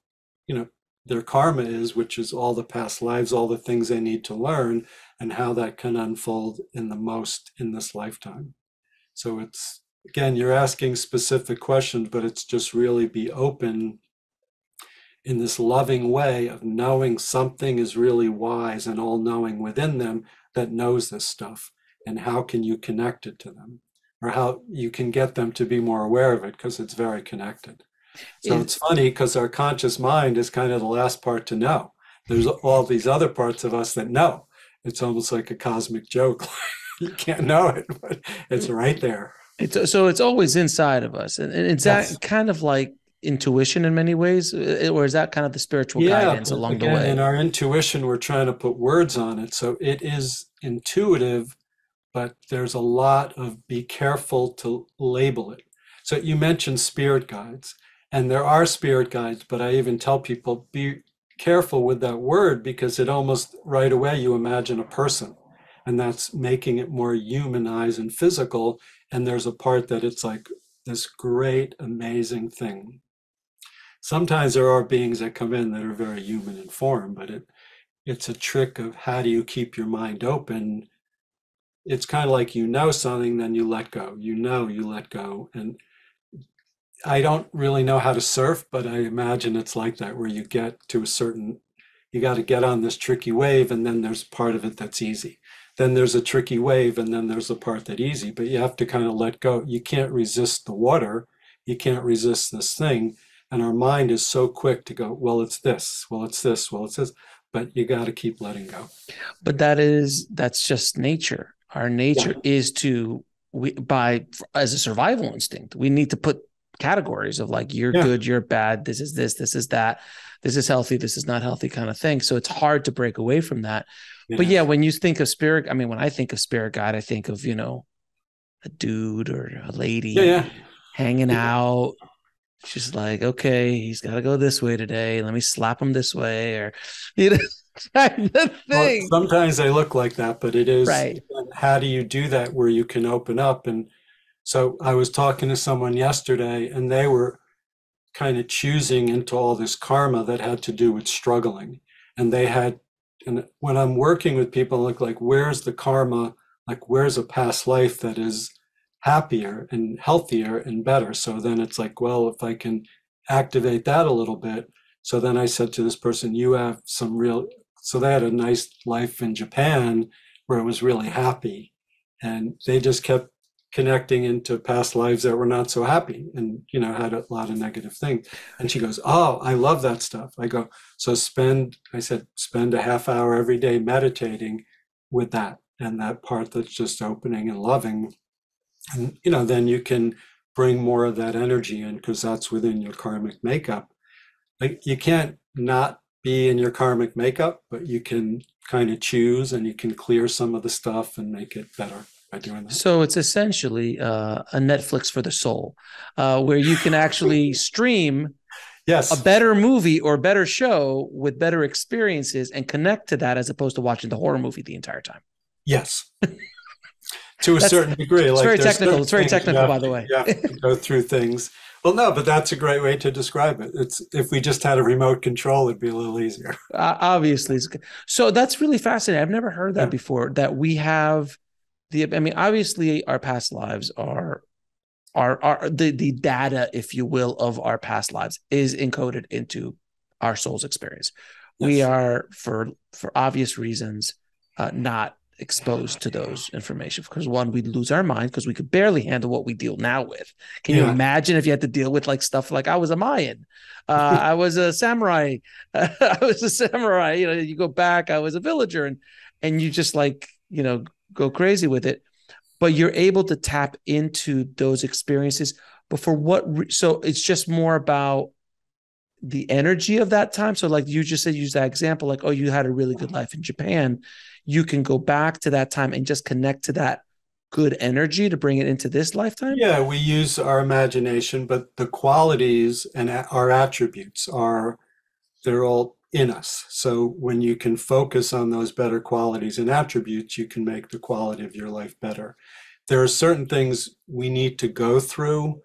you know, their karma is, which is all the past lives, all the things they need to learn, and how that can unfold in the most in this lifetime. So it's, again, you're asking specific questions, but it's just really be open in this loving way of knowing something is really wise and all knowing within them that knows this stuff and how can you connect it to them? Or how you can get them to be more aware of it because it's very connected. So it's, it's funny because our conscious mind is kind of the last part to know. There's all these other parts of us that know it's almost like a cosmic joke. *laughs* You can't know it but it's right there. It's so it's always inside of us. And, and it's yes. that kind of like intuition in many ways? Uh, or is that kind of the spiritual yeah, guidance along again, the way? in our intuition we're trying to put words on it. So it is intuitive but there's a lot of be careful to label it. So you mentioned spirit guides, and there are spirit guides, but I even tell people be careful with that word because it almost right away you imagine a person. and that's making it more humanized and physical. And there's a part that it's like this great, amazing thing. Sometimes there are beings that come in that are very human in form, but it it's a trick of how do you keep your mind open it's kind of like you know something then you let go you know you let go and i don't really know how to surf but i imagine it's like that where you get to a certain you got to get on this tricky wave and then there's part of it that's easy. Then there's a tricky wave and then there's a part that easy but you have to kind of let go. You can't resist the water. You can't resist this thing and our mind is so quick to go well it's this well it's this well it's this but you got to keep letting go. But that is that's just nature. Our nature yeah. is to we by as a survival instinct we need to put categories of like you're yeah. good you're bad this is this this is that this is healthy this is not healthy kind of thing so it's hard to break away from that yeah. but yeah when you think of spirit i mean when i think of spirit guide i think of you know a dude or a lady yeah, hanging out she's like okay he's got to go this way today let me slap him this way or you know *laughs* kind of thing. Well, sometimes they look like that, but it is right. How do you do that where you can open up? And so I was talking to someone yesterday, and they were kind of choosing into all this karma that had to do with struggling, and they had. And when I'm working with people, I look like where's the karma? Like where's a past life that is happier and healthier and better? So then it's like, well, if I can activate that a little bit. So then I said to this person, you have some real so they had a nice life in Japan where it was really happy. And they just kept connecting into past lives that were not so happy and you know had a lot of negative things. And she goes oh i love that stuff. I go so spend i said spend a half hour every day meditating with that and that part that's just opening and loving. And you know then you can bring more of that energy in because that's within your karmic makeup. Like you can't not be in your karmic makeup, but you can kind of choose and you can clear some of the stuff and make it better by doing that. So it's essentially uh, a Netflix for the soul, uh, where you can actually *laughs* stream yes a better movie or better show with better experiences and connect to that as opposed to watching the horror movie the entire time. Yes. *laughs* to a certain degree. It's like very technical. It's very technical, by the way. yeah, go *laughs* through things well, no, but that's a great way to describe it. It's if we just had a remote control, it'd be a little easier. Uh, obviously, so that's really fascinating. I've never heard that yeah. before. That we have the. I mean, obviously, our past lives are are are the the data, if you will, of our past lives is encoded into our soul's experience. Yes. We are for for obvious reasons uh, not exposed to those information because one we'd lose our mind because we could barely handle what we deal now with can yeah. you imagine if you had to deal with like stuff like i was a mayan uh, *laughs* i was a samurai *laughs* i was a samurai you know you go back i was a villager and and you just like you know go crazy with it but you're able to tap into those experiences. But for what re- so it's just more about the energy of that time. So like you just said use that example like oh you had a really good life in japan. You can go back to that time and just connect to that good energy to bring it into this lifetime? Yeah, we use our imagination, but the qualities and our attributes are they're all in us. So when you can focus on those better qualities and attributes, you can make the quality of your life better. There are certain things we need to go through,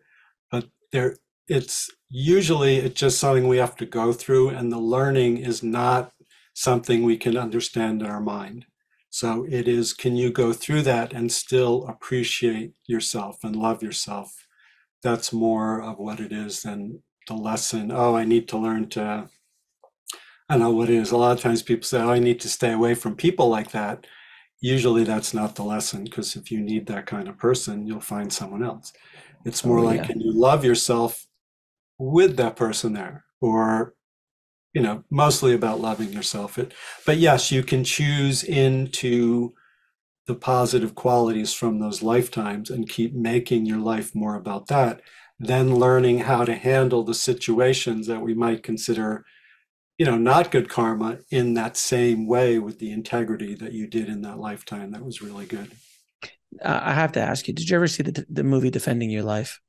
but there it's usually it's just something we have to go through and the learning is not something we can understand in our mind. So it is, can you go through that and still appreciate yourself and love yourself? That's more of what it is than the lesson. Oh, I need to learn to, I know what it is. A lot of times people say, oh, I need to stay away from people like that. Usually that's not the lesson because if you need that kind of person, you'll find someone else. It's more oh, like, yeah. can you love yourself with that person there? Or you know, mostly about loving yourself. It, but yes, you can choose into the positive qualities from those lifetimes and keep making your life more about that. Then learning how to handle the situations that we might consider, you know, not good karma in that same way with the integrity that you did in that lifetime. That was really good. I have to ask you, did you ever see the, the movie Defending Your Life?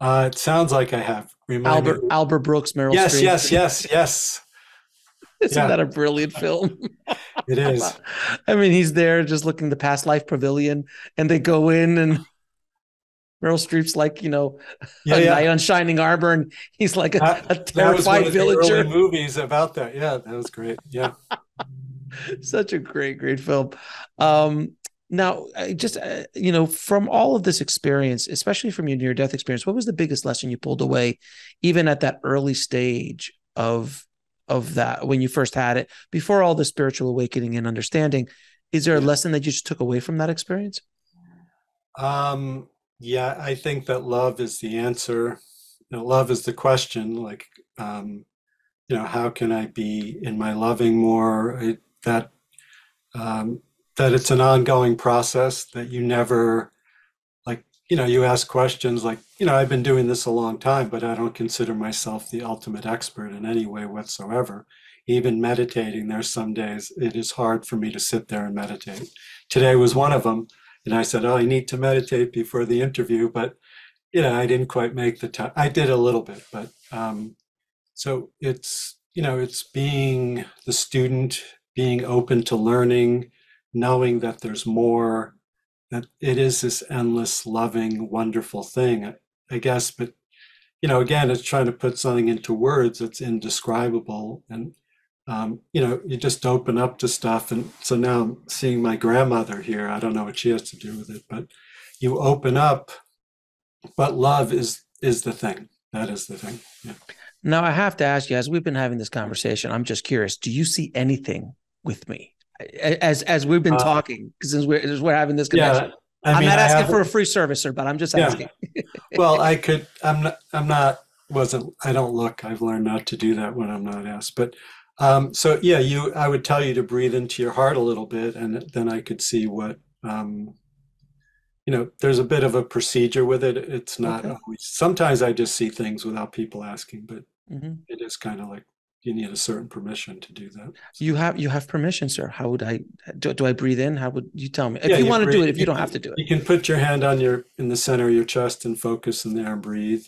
Uh, it sounds like I have. Remind Albert me. Albert Brooks, Meryl yes, Streep. Yes, yes, yes, *laughs* Isn't yeah. that a brilliant film? It is. *laughs* I mean, he's there just looking the past life pavilion, and they go in, and Meryl Streep's like, you know, Yeah, a yeah. knight on shining armor, and he's like a, That- a That was one terrified of the early villager. movies about that. Yeah, that was great. Yeah. *laughs* Such a great, great film. Um, now, I just uh, you know, from all of this experience, especially from your near-death experience, what was the biggest lesson you pulled away, even at that early stage of of that when you first had it, before all the spiritual awakening and understanding? Is there a lesson that you just took away from that experience? Um, yeah, I think that love is the answer. You know, love is the question. Like, um, you know, how can I be in my loving more? It, that um, that it's an ongoing process. That you never, like, you know, you ask questions like, you know, I've been doing this a long time, but I don't consider myself the ultimate expert in any way whatsoever. Even meditating, there's some days it is hard for me to sit there and meditate. Today was one of them. And I said, "Oh, I need to meditate before the interview," but you know, I didn't quite make the time. I did a little bit, but um, so it's you know, it's being the student, being open to learning, knowing that there's more, that it is this endless, loving, wonderful thing, I- guess. But you know, again, it's trying to put something into words that's indescribable and um, you know, you just open up to stuff. And so now I'm seeing my grandmother here. I don't know what she has to do with it, but you open up. But love is is the thing. That is the thing. Yeah. Now, I have to ask you, as we've been having this conversation, I'm just curious: Do you see anything with me as as we've been Uh, talking? Since we're as we're having this connection, Yeah. I I'm not asking for a free service, sir, but I'm just Yeah. asking. *laughs* well, I could. I'm not. I'm not. Wasn't. I don't look. I've learned not to do that when I'm not asked. But um, so yeah, you. I would tell you to breathe into your heart a little bit, and then I could see what. Um, you know, there's a bit of a procedure with it. It's not Okay. always. Sometimes I just see things without people asking, but Mhm. it is kind of like you need a certain permission to do that. You have you have permission, sir. How would I do? Do I breathe in? How would you tell me? If Yeah, you, want to do it, if you don't have to do it. You can put your hand on your in the center of your chest and focus in there and breathe.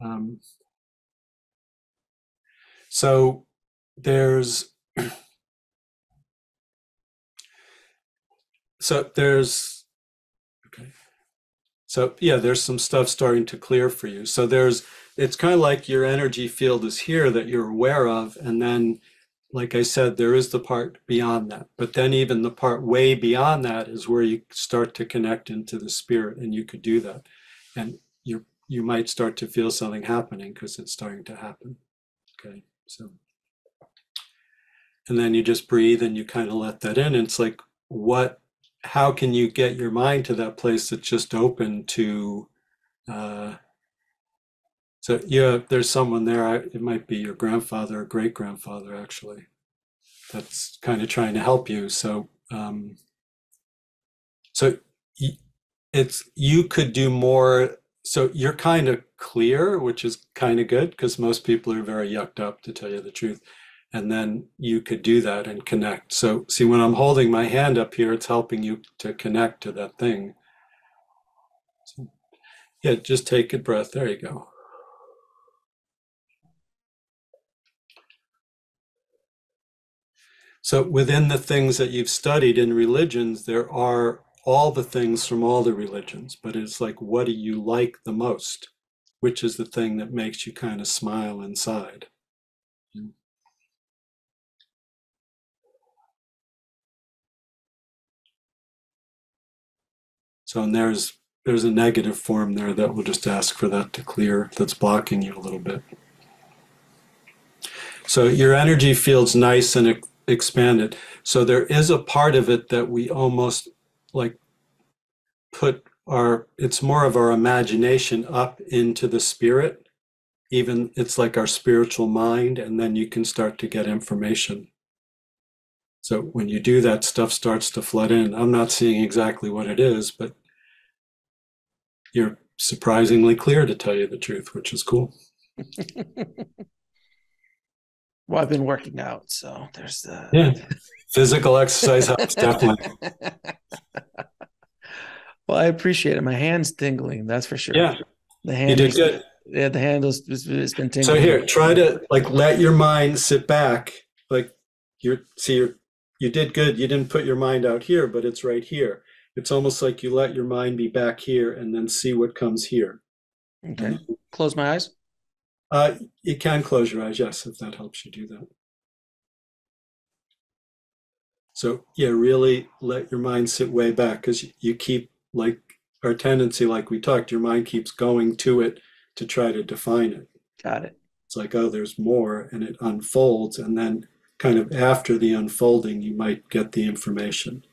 Um, so there's so there's okay. So yeah, there's some stuff starting to clear for you. So there's it's kind of like your energy field is here that you're aware of, and then like I said, there is the part beyond that. But then even the part way beyond that is where you start to connect into the spirit, and you could do that. And you you might start to feel something happening because it's starting to happen. Okay, so and then you just breathe and you kind of let that in. And it's like what how can you get your mind to that place that's just open to uh so yeah there's someone there. I, it might be your grandfather or great grandfather actually that's kind of trying to help you. So um so it's you could do more so you're kind of clear which is kind of good because most people are very yucked up to tell you the truth and then you could do that and connect so see when i'm holding my hand up here it's helping you to connect to that thing so, yeah just take a breath there you go So within the things that you've studied in religions, there are all the things from all the religions, but it's like, what do you like the most? Which is the thing that makes you kind of smile inside? So and there's there's a negative form there that will just ask for that to clear that's blocking you a little bit. So your energy field's nice and expanded. So there is a part of it that we almost like put our it's more of our imagination up into the spirit. Even it's like our spiritual mind, and then you can start to get information. So when you do that, stuff starts to flood in. I'm not seeing exactly what it is, but you're surprisingly clear to tell you the truth, which is cool. *laughs* Well, I've been working out, so there's the Yeah. Physical exercise helps definitely. *laughs* well, I appreciate it. My hands tingling, that's for sure. Yeah, the hand. you did is, good. yeah, the handle's it's been tingling. So here, try to like let your mind sit back. Like you're see you're you did good. You didn't put your mind out here, but it's right here. It's almost like you let your mind be back here and then see what comes here. Okay. Close my eyes. Uh, you can close your eyes, yes, if that helps you do that. So yeah, really let your mind sit way back because you keep like our tendency, like we talked, your mind keeps going to it to try to define it. Got it. It's like, oh, there's more, and it unfolds, and then kind of after the unfolding, you might get the information.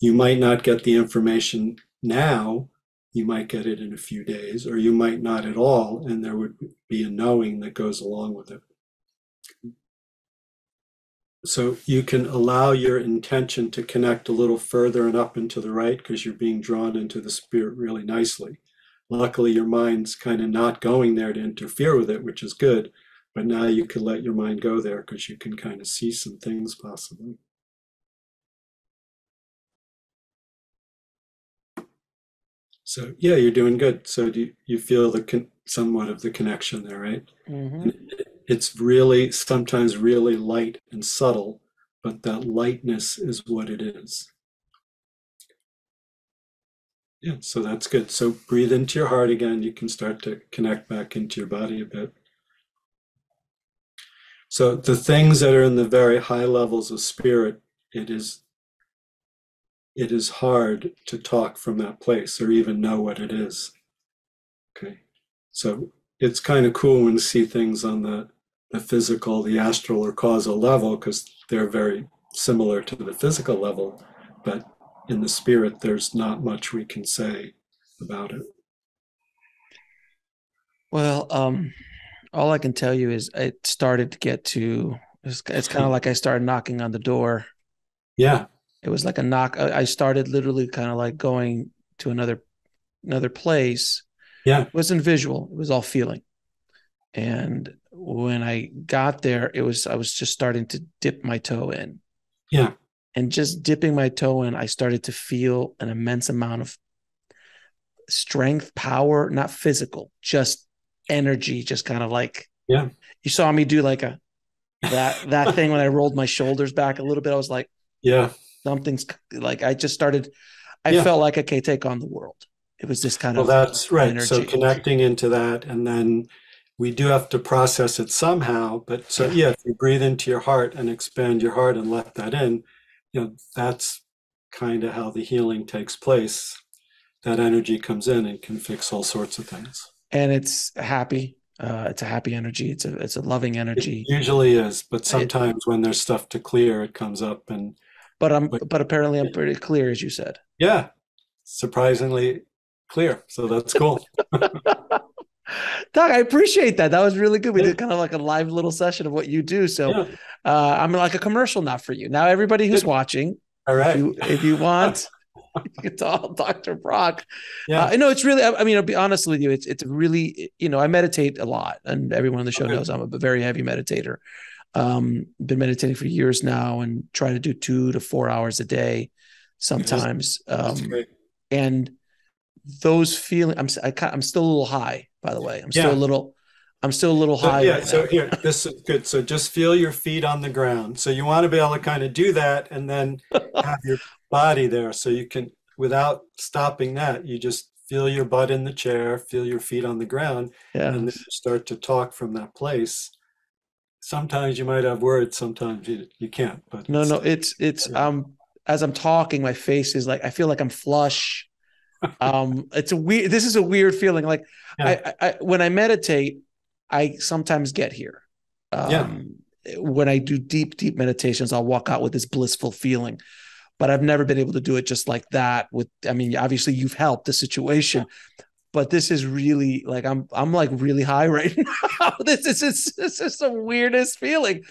You might not get the information now, you might get it in a few days, or you might not at all, and there would be a knowing that goes along with it. So you can allow your intention to connect a little further and up and to the right because you're being drawn into the spirit really nicely. Luckily, your mind's kind of not going there to interfere with it, which is good. But now you can let your mind go there because you can kind of see some things possibly. So yeah, you're doing good. So do you, you feel the con- somewhat of the connection there, right? Mm-hmm. It's really sometimes really light and subtle, but that lightness is what it is. Yeah, so that's good. So breathe into your heart again. You can start to connect back into your body a bit. So the things that are in the very high levels of spirit, it is it is hard to talk from that place or even know what it is. Okay. So it's kind of cool when you see things on the, the physical, the astral or causal level, because they're very similar to the physical level, but in the spirit, there's not much we can say about it. Well, um, all I can tell you is it started to get to it's, it's kind of like I started knocking on the door. Yeah. It was like a knock. I started literally kind of like going to another another place. Yeah. It wasn't visual. It was all feeling. And when I got there, it was I was just starting to dip my toe in. Yeah. And just dipping my toe in, I started to feel an immense amount of strength, power, not physical, just energy, just kind of like yeah. You saw me do like a that that thing when I rolled my shoulders back a little bit. I was like, yeah, something's like I just started. I Yeah. felt like I could take on the world. It was this kind Well, of that's right. So connecting into that, and then we do have to process it somehow. But so yeah, if you breathe into your heart and expand your heart and let that in, you know, that's kind of how the healing takes place. That energy comes in and can fix all sorts of things. And it's happy. Uh, it's a happy energy. It's a it's a loving It energy. usually is, but sometimes when there's stuff to clear, it comes up and But I'm but- but apparently I'm pretty clear, as you said. yeah, surprisingly clear. So that's cool. *laughs* Doc, I appreciate that. That was really good. We Yeah. did kind of like a live little session of what you do. So Yeah. uh, I'm like a commercial now for you. Now everybody who's watching, All if you if you want, *laughs* can tell Dr. Brock. Yeah. Uh, know it's really. I I mean, I'll be honest with you. It's it's really. You know, I meditate a lot, and everyone on the show Okay. knows I'm a very heavy meditator. Um, been meditating for years now, and try to do two to four hours a day, sometimes. That's Um, and those feeling, I'm I, ca- I'm still a little high. By the way, I'm still Yeah. a little. I'm still a little So, high. yeah, right so now. here, this is good. So just feel your feet on the ground. So you want to be able to kind of do that and then *laughs* have your body there. So you can, without stopping that, you just feel your butt in the chair, feel your feet on the ground, yeah. and then start to talk from that place. Sometimes you might have words, sometimes you, you can't. But No, it's- no, it's it's Yeah. um as I'm talking, my face is like I feel like I'm flush. *laughs* um, it's a weird. This is a weird feeling. Like Yeah. I, I, I when I meditate, I sometimes get here. Um, Yeah. When I do deep, deep meditations, I'll walk out with this blissful feeling. But I've never been able to do it just like that. With, I mean, obviously you've helped the situation, but this is really like I'm, I'm like really high right *laughs* now. this is, this, this is the weirdest feeling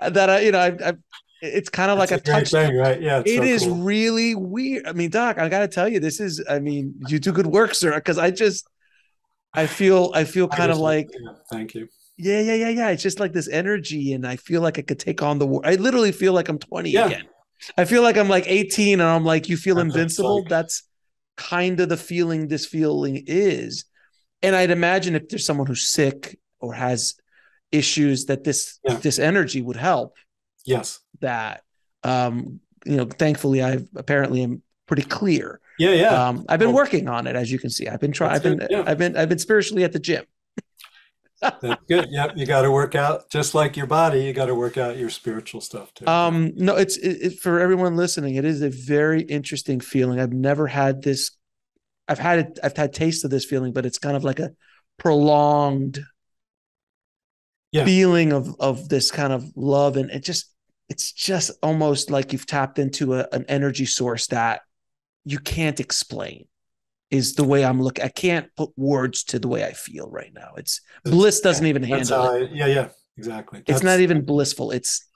that I, you know, I've, I've it's kind of like it's I've a great touched thing, right? Yeah, it so is cool. really weird. I mean, Doc, I gotta tell you, this is. I mean, you do good work, sir. Because I just, I feel, I feel I kind of like, yeah, thank you. yeah, yeah, yeah, yeah. It's just like this energy, and I feel like I could take on the world. I literally feel like I'm 20 Yeah. again. I feel like I'm like 18, and I'm like, you feel invincible. That's kind of the feeling this feeling is. And I'd imagine if there's someone who's sick or has issues, that this Yeah. this energy would help Yes. that Um, you know, thankfully, I apparently am pretty clear. Yeah, yeah. Um, I've been working on it, as you can see. I've been trying. I've been, yeah. I've been, I've been spiritually at the gym. That's good. Yep, you got to work out just like your body. You got to work out your spiritual stuff too. Um, no, it's it, it, for everyone listening. It is a very interesting feeling. I've never had this. I've had it. I've had taste of this feeling, but it's kind of like a prolonged yeah. feeling of of this kind of love, and it just it's just almost like you've tapped into a, an energy source that you can't explain is the way I'm looking. I can't put words to the way I feel right now. It's bliss doesn't even handle I, it. Yeah, yeah, exactly. That's, it's not even blissful. It's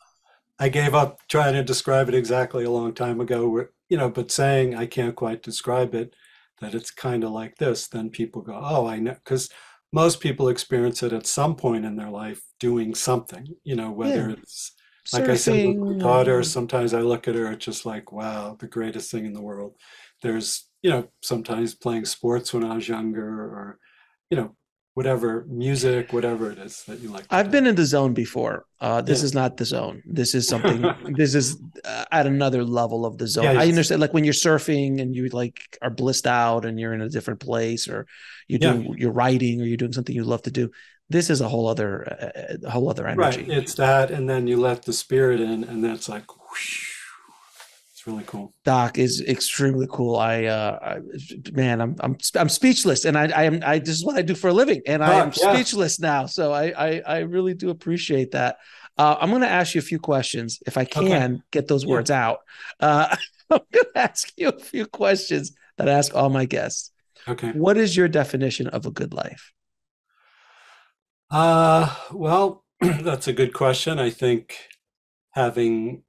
I gave up trying to describe it exactly a long time ago. Where you know, but saying I can't quite describe it, that it's kind of like this, then people go, oh, I know, because most people experience it at some point in their life doing something. You know, whether yeah. it's like Surfing. I said, with my daughter. Sometimes I look at her, it's just like, wow, the greatest thing in the world. There's you know, sometimes playing sports when I was younger or, you know, whatever music, whatever it is that you like. I've do. been in the zone before. Uh, this yeah. is not the zone. This is *laughs* something, this is uh, at another level of the zone. Yeah, I understand like when you're surfing and you like are blissed out and you're in a different place or you do, yeah. you're writing or you're doing something you love to do. This is a whole other, uh, a whole other energy. Right. It's that. And then you let the spirit in and that's like, whoosh, really cool. Doc is extremely cool. I, uh, I, man, I'm, I'm, I'm speechless, and I, I am, I this is what I do for a living, and Doc, I am yeah. speechless now. So I, I, I really do appreciate that. Uh, I'm going to ask you a few questions if I can okay. get those words yeah. out. Uh, *laughs* I'm going to ask you a few questions that I ask all my guests. Okay. What is your definition of a good life? Uh, well, *clears throat* that's a good question. I think having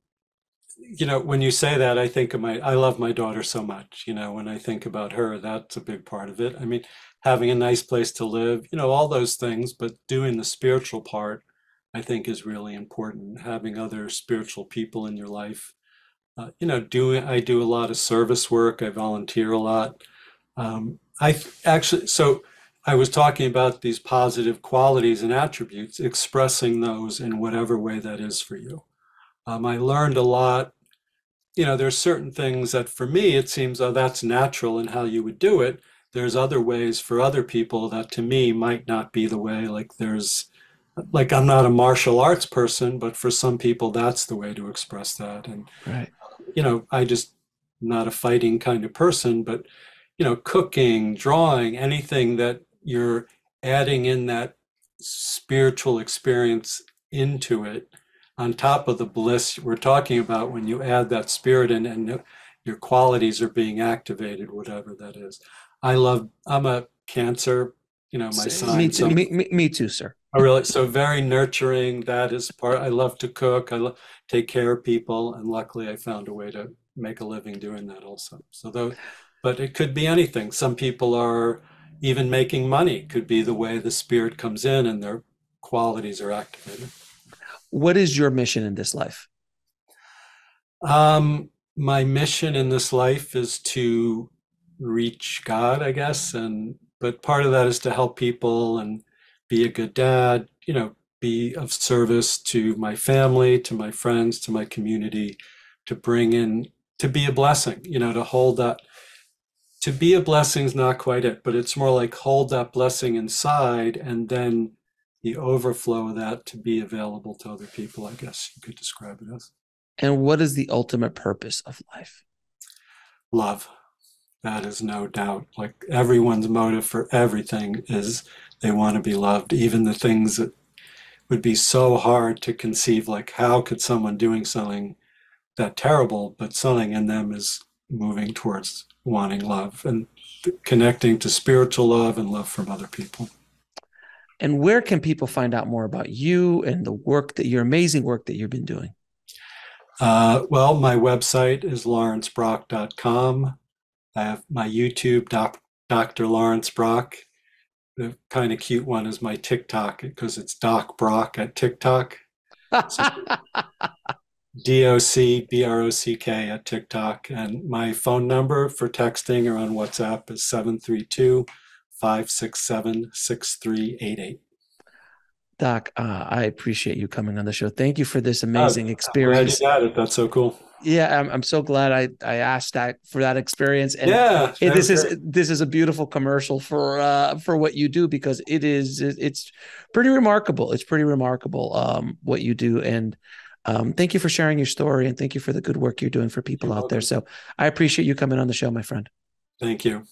you know, when you say that, I think of my, I love my daughter so much. You know, when I think about her, that's a big part of it. I mean, having a nice place to live, you know, all those things, but doing the spiritual part, I think is really important. Having other spiritual people in your life. Uh, you know, doing, I do a lot of service work, I volunteer a lot. Um, I actually, so I was talking about these positive qualities and attributes, expressing those in whatever way that is for you. Um, I learned a lot. You know, there's certain things that for me, it seems, oh, that's natural and how you would do it. There's other ways for other people that to me might not be the way. Like there's, like I'm not a martial arts person, but for some people, that's the way to express that. And, right. you know, I just not a fighting kind of person, but, you know, cooking, drawing, anything that you're adding in that spiritual experience into it on top of the bliss we're talking about when you add that spirit in and your qualities are being activated, whatever that is. I love, I'm a cancer, you know, my son. Me too, so, me, me, me, too, sir. Oh, really? So very nurturing. That is part, I love to cook. I love take care of people. And luckily I found a way to make a living doing that also. So though, but it could be anything. Some people are even making money could be the way the spirit comes in and their qualities are activated what is your mission in this life? Um, my mission in this life is to reach God, I guess, and but part of that is to help people and be a good dad, you know, be of service to my family, to my friends, to my community, to bring in to be a blessing, you know, to hold that to be a blessing is not quite it, but it's more like hold that blessing inside and then the overflow of that to be available to other people, I guess you could describe it as. And what is the ultimate purpose of life? Love. That is no doubt. Like everyone's motive for everything is they want to be loved, even the things that would be so hard to conceive. Like, how could someone doing something that terrible, but something in them is moving towards wanting love and connecting to spiritual love and love from other people. And where can people find out more about you and the work that your amazing work that you've been doing? Uh, well, my website is laurencebrock.com. I have my YouTube, doc, Dr. Laurence Brock. The kind of cute one is my TikTok because it's Doc Brock at TikTok. *laughs* D O C B R O C K at TikTok. And my phone number for texting or on WhatsApp is 732 567 6388. Doc, uh, I appreciate you coming on the show. Thank you for this amazing uh, experience. I'm glad you got it. That's so cool. yeah, I'm, I'm so glad I I asked that for that experience. And yeah, it, this is great. this is a beautiful commercial for uh for what you do because it is it's pretty remarkable. It's pretty remarkable um what you do and um thank you for sharing your story and thank you for the good work you're doing for people You're out there. So I appreciate you coming on the show, my friend. Thank you.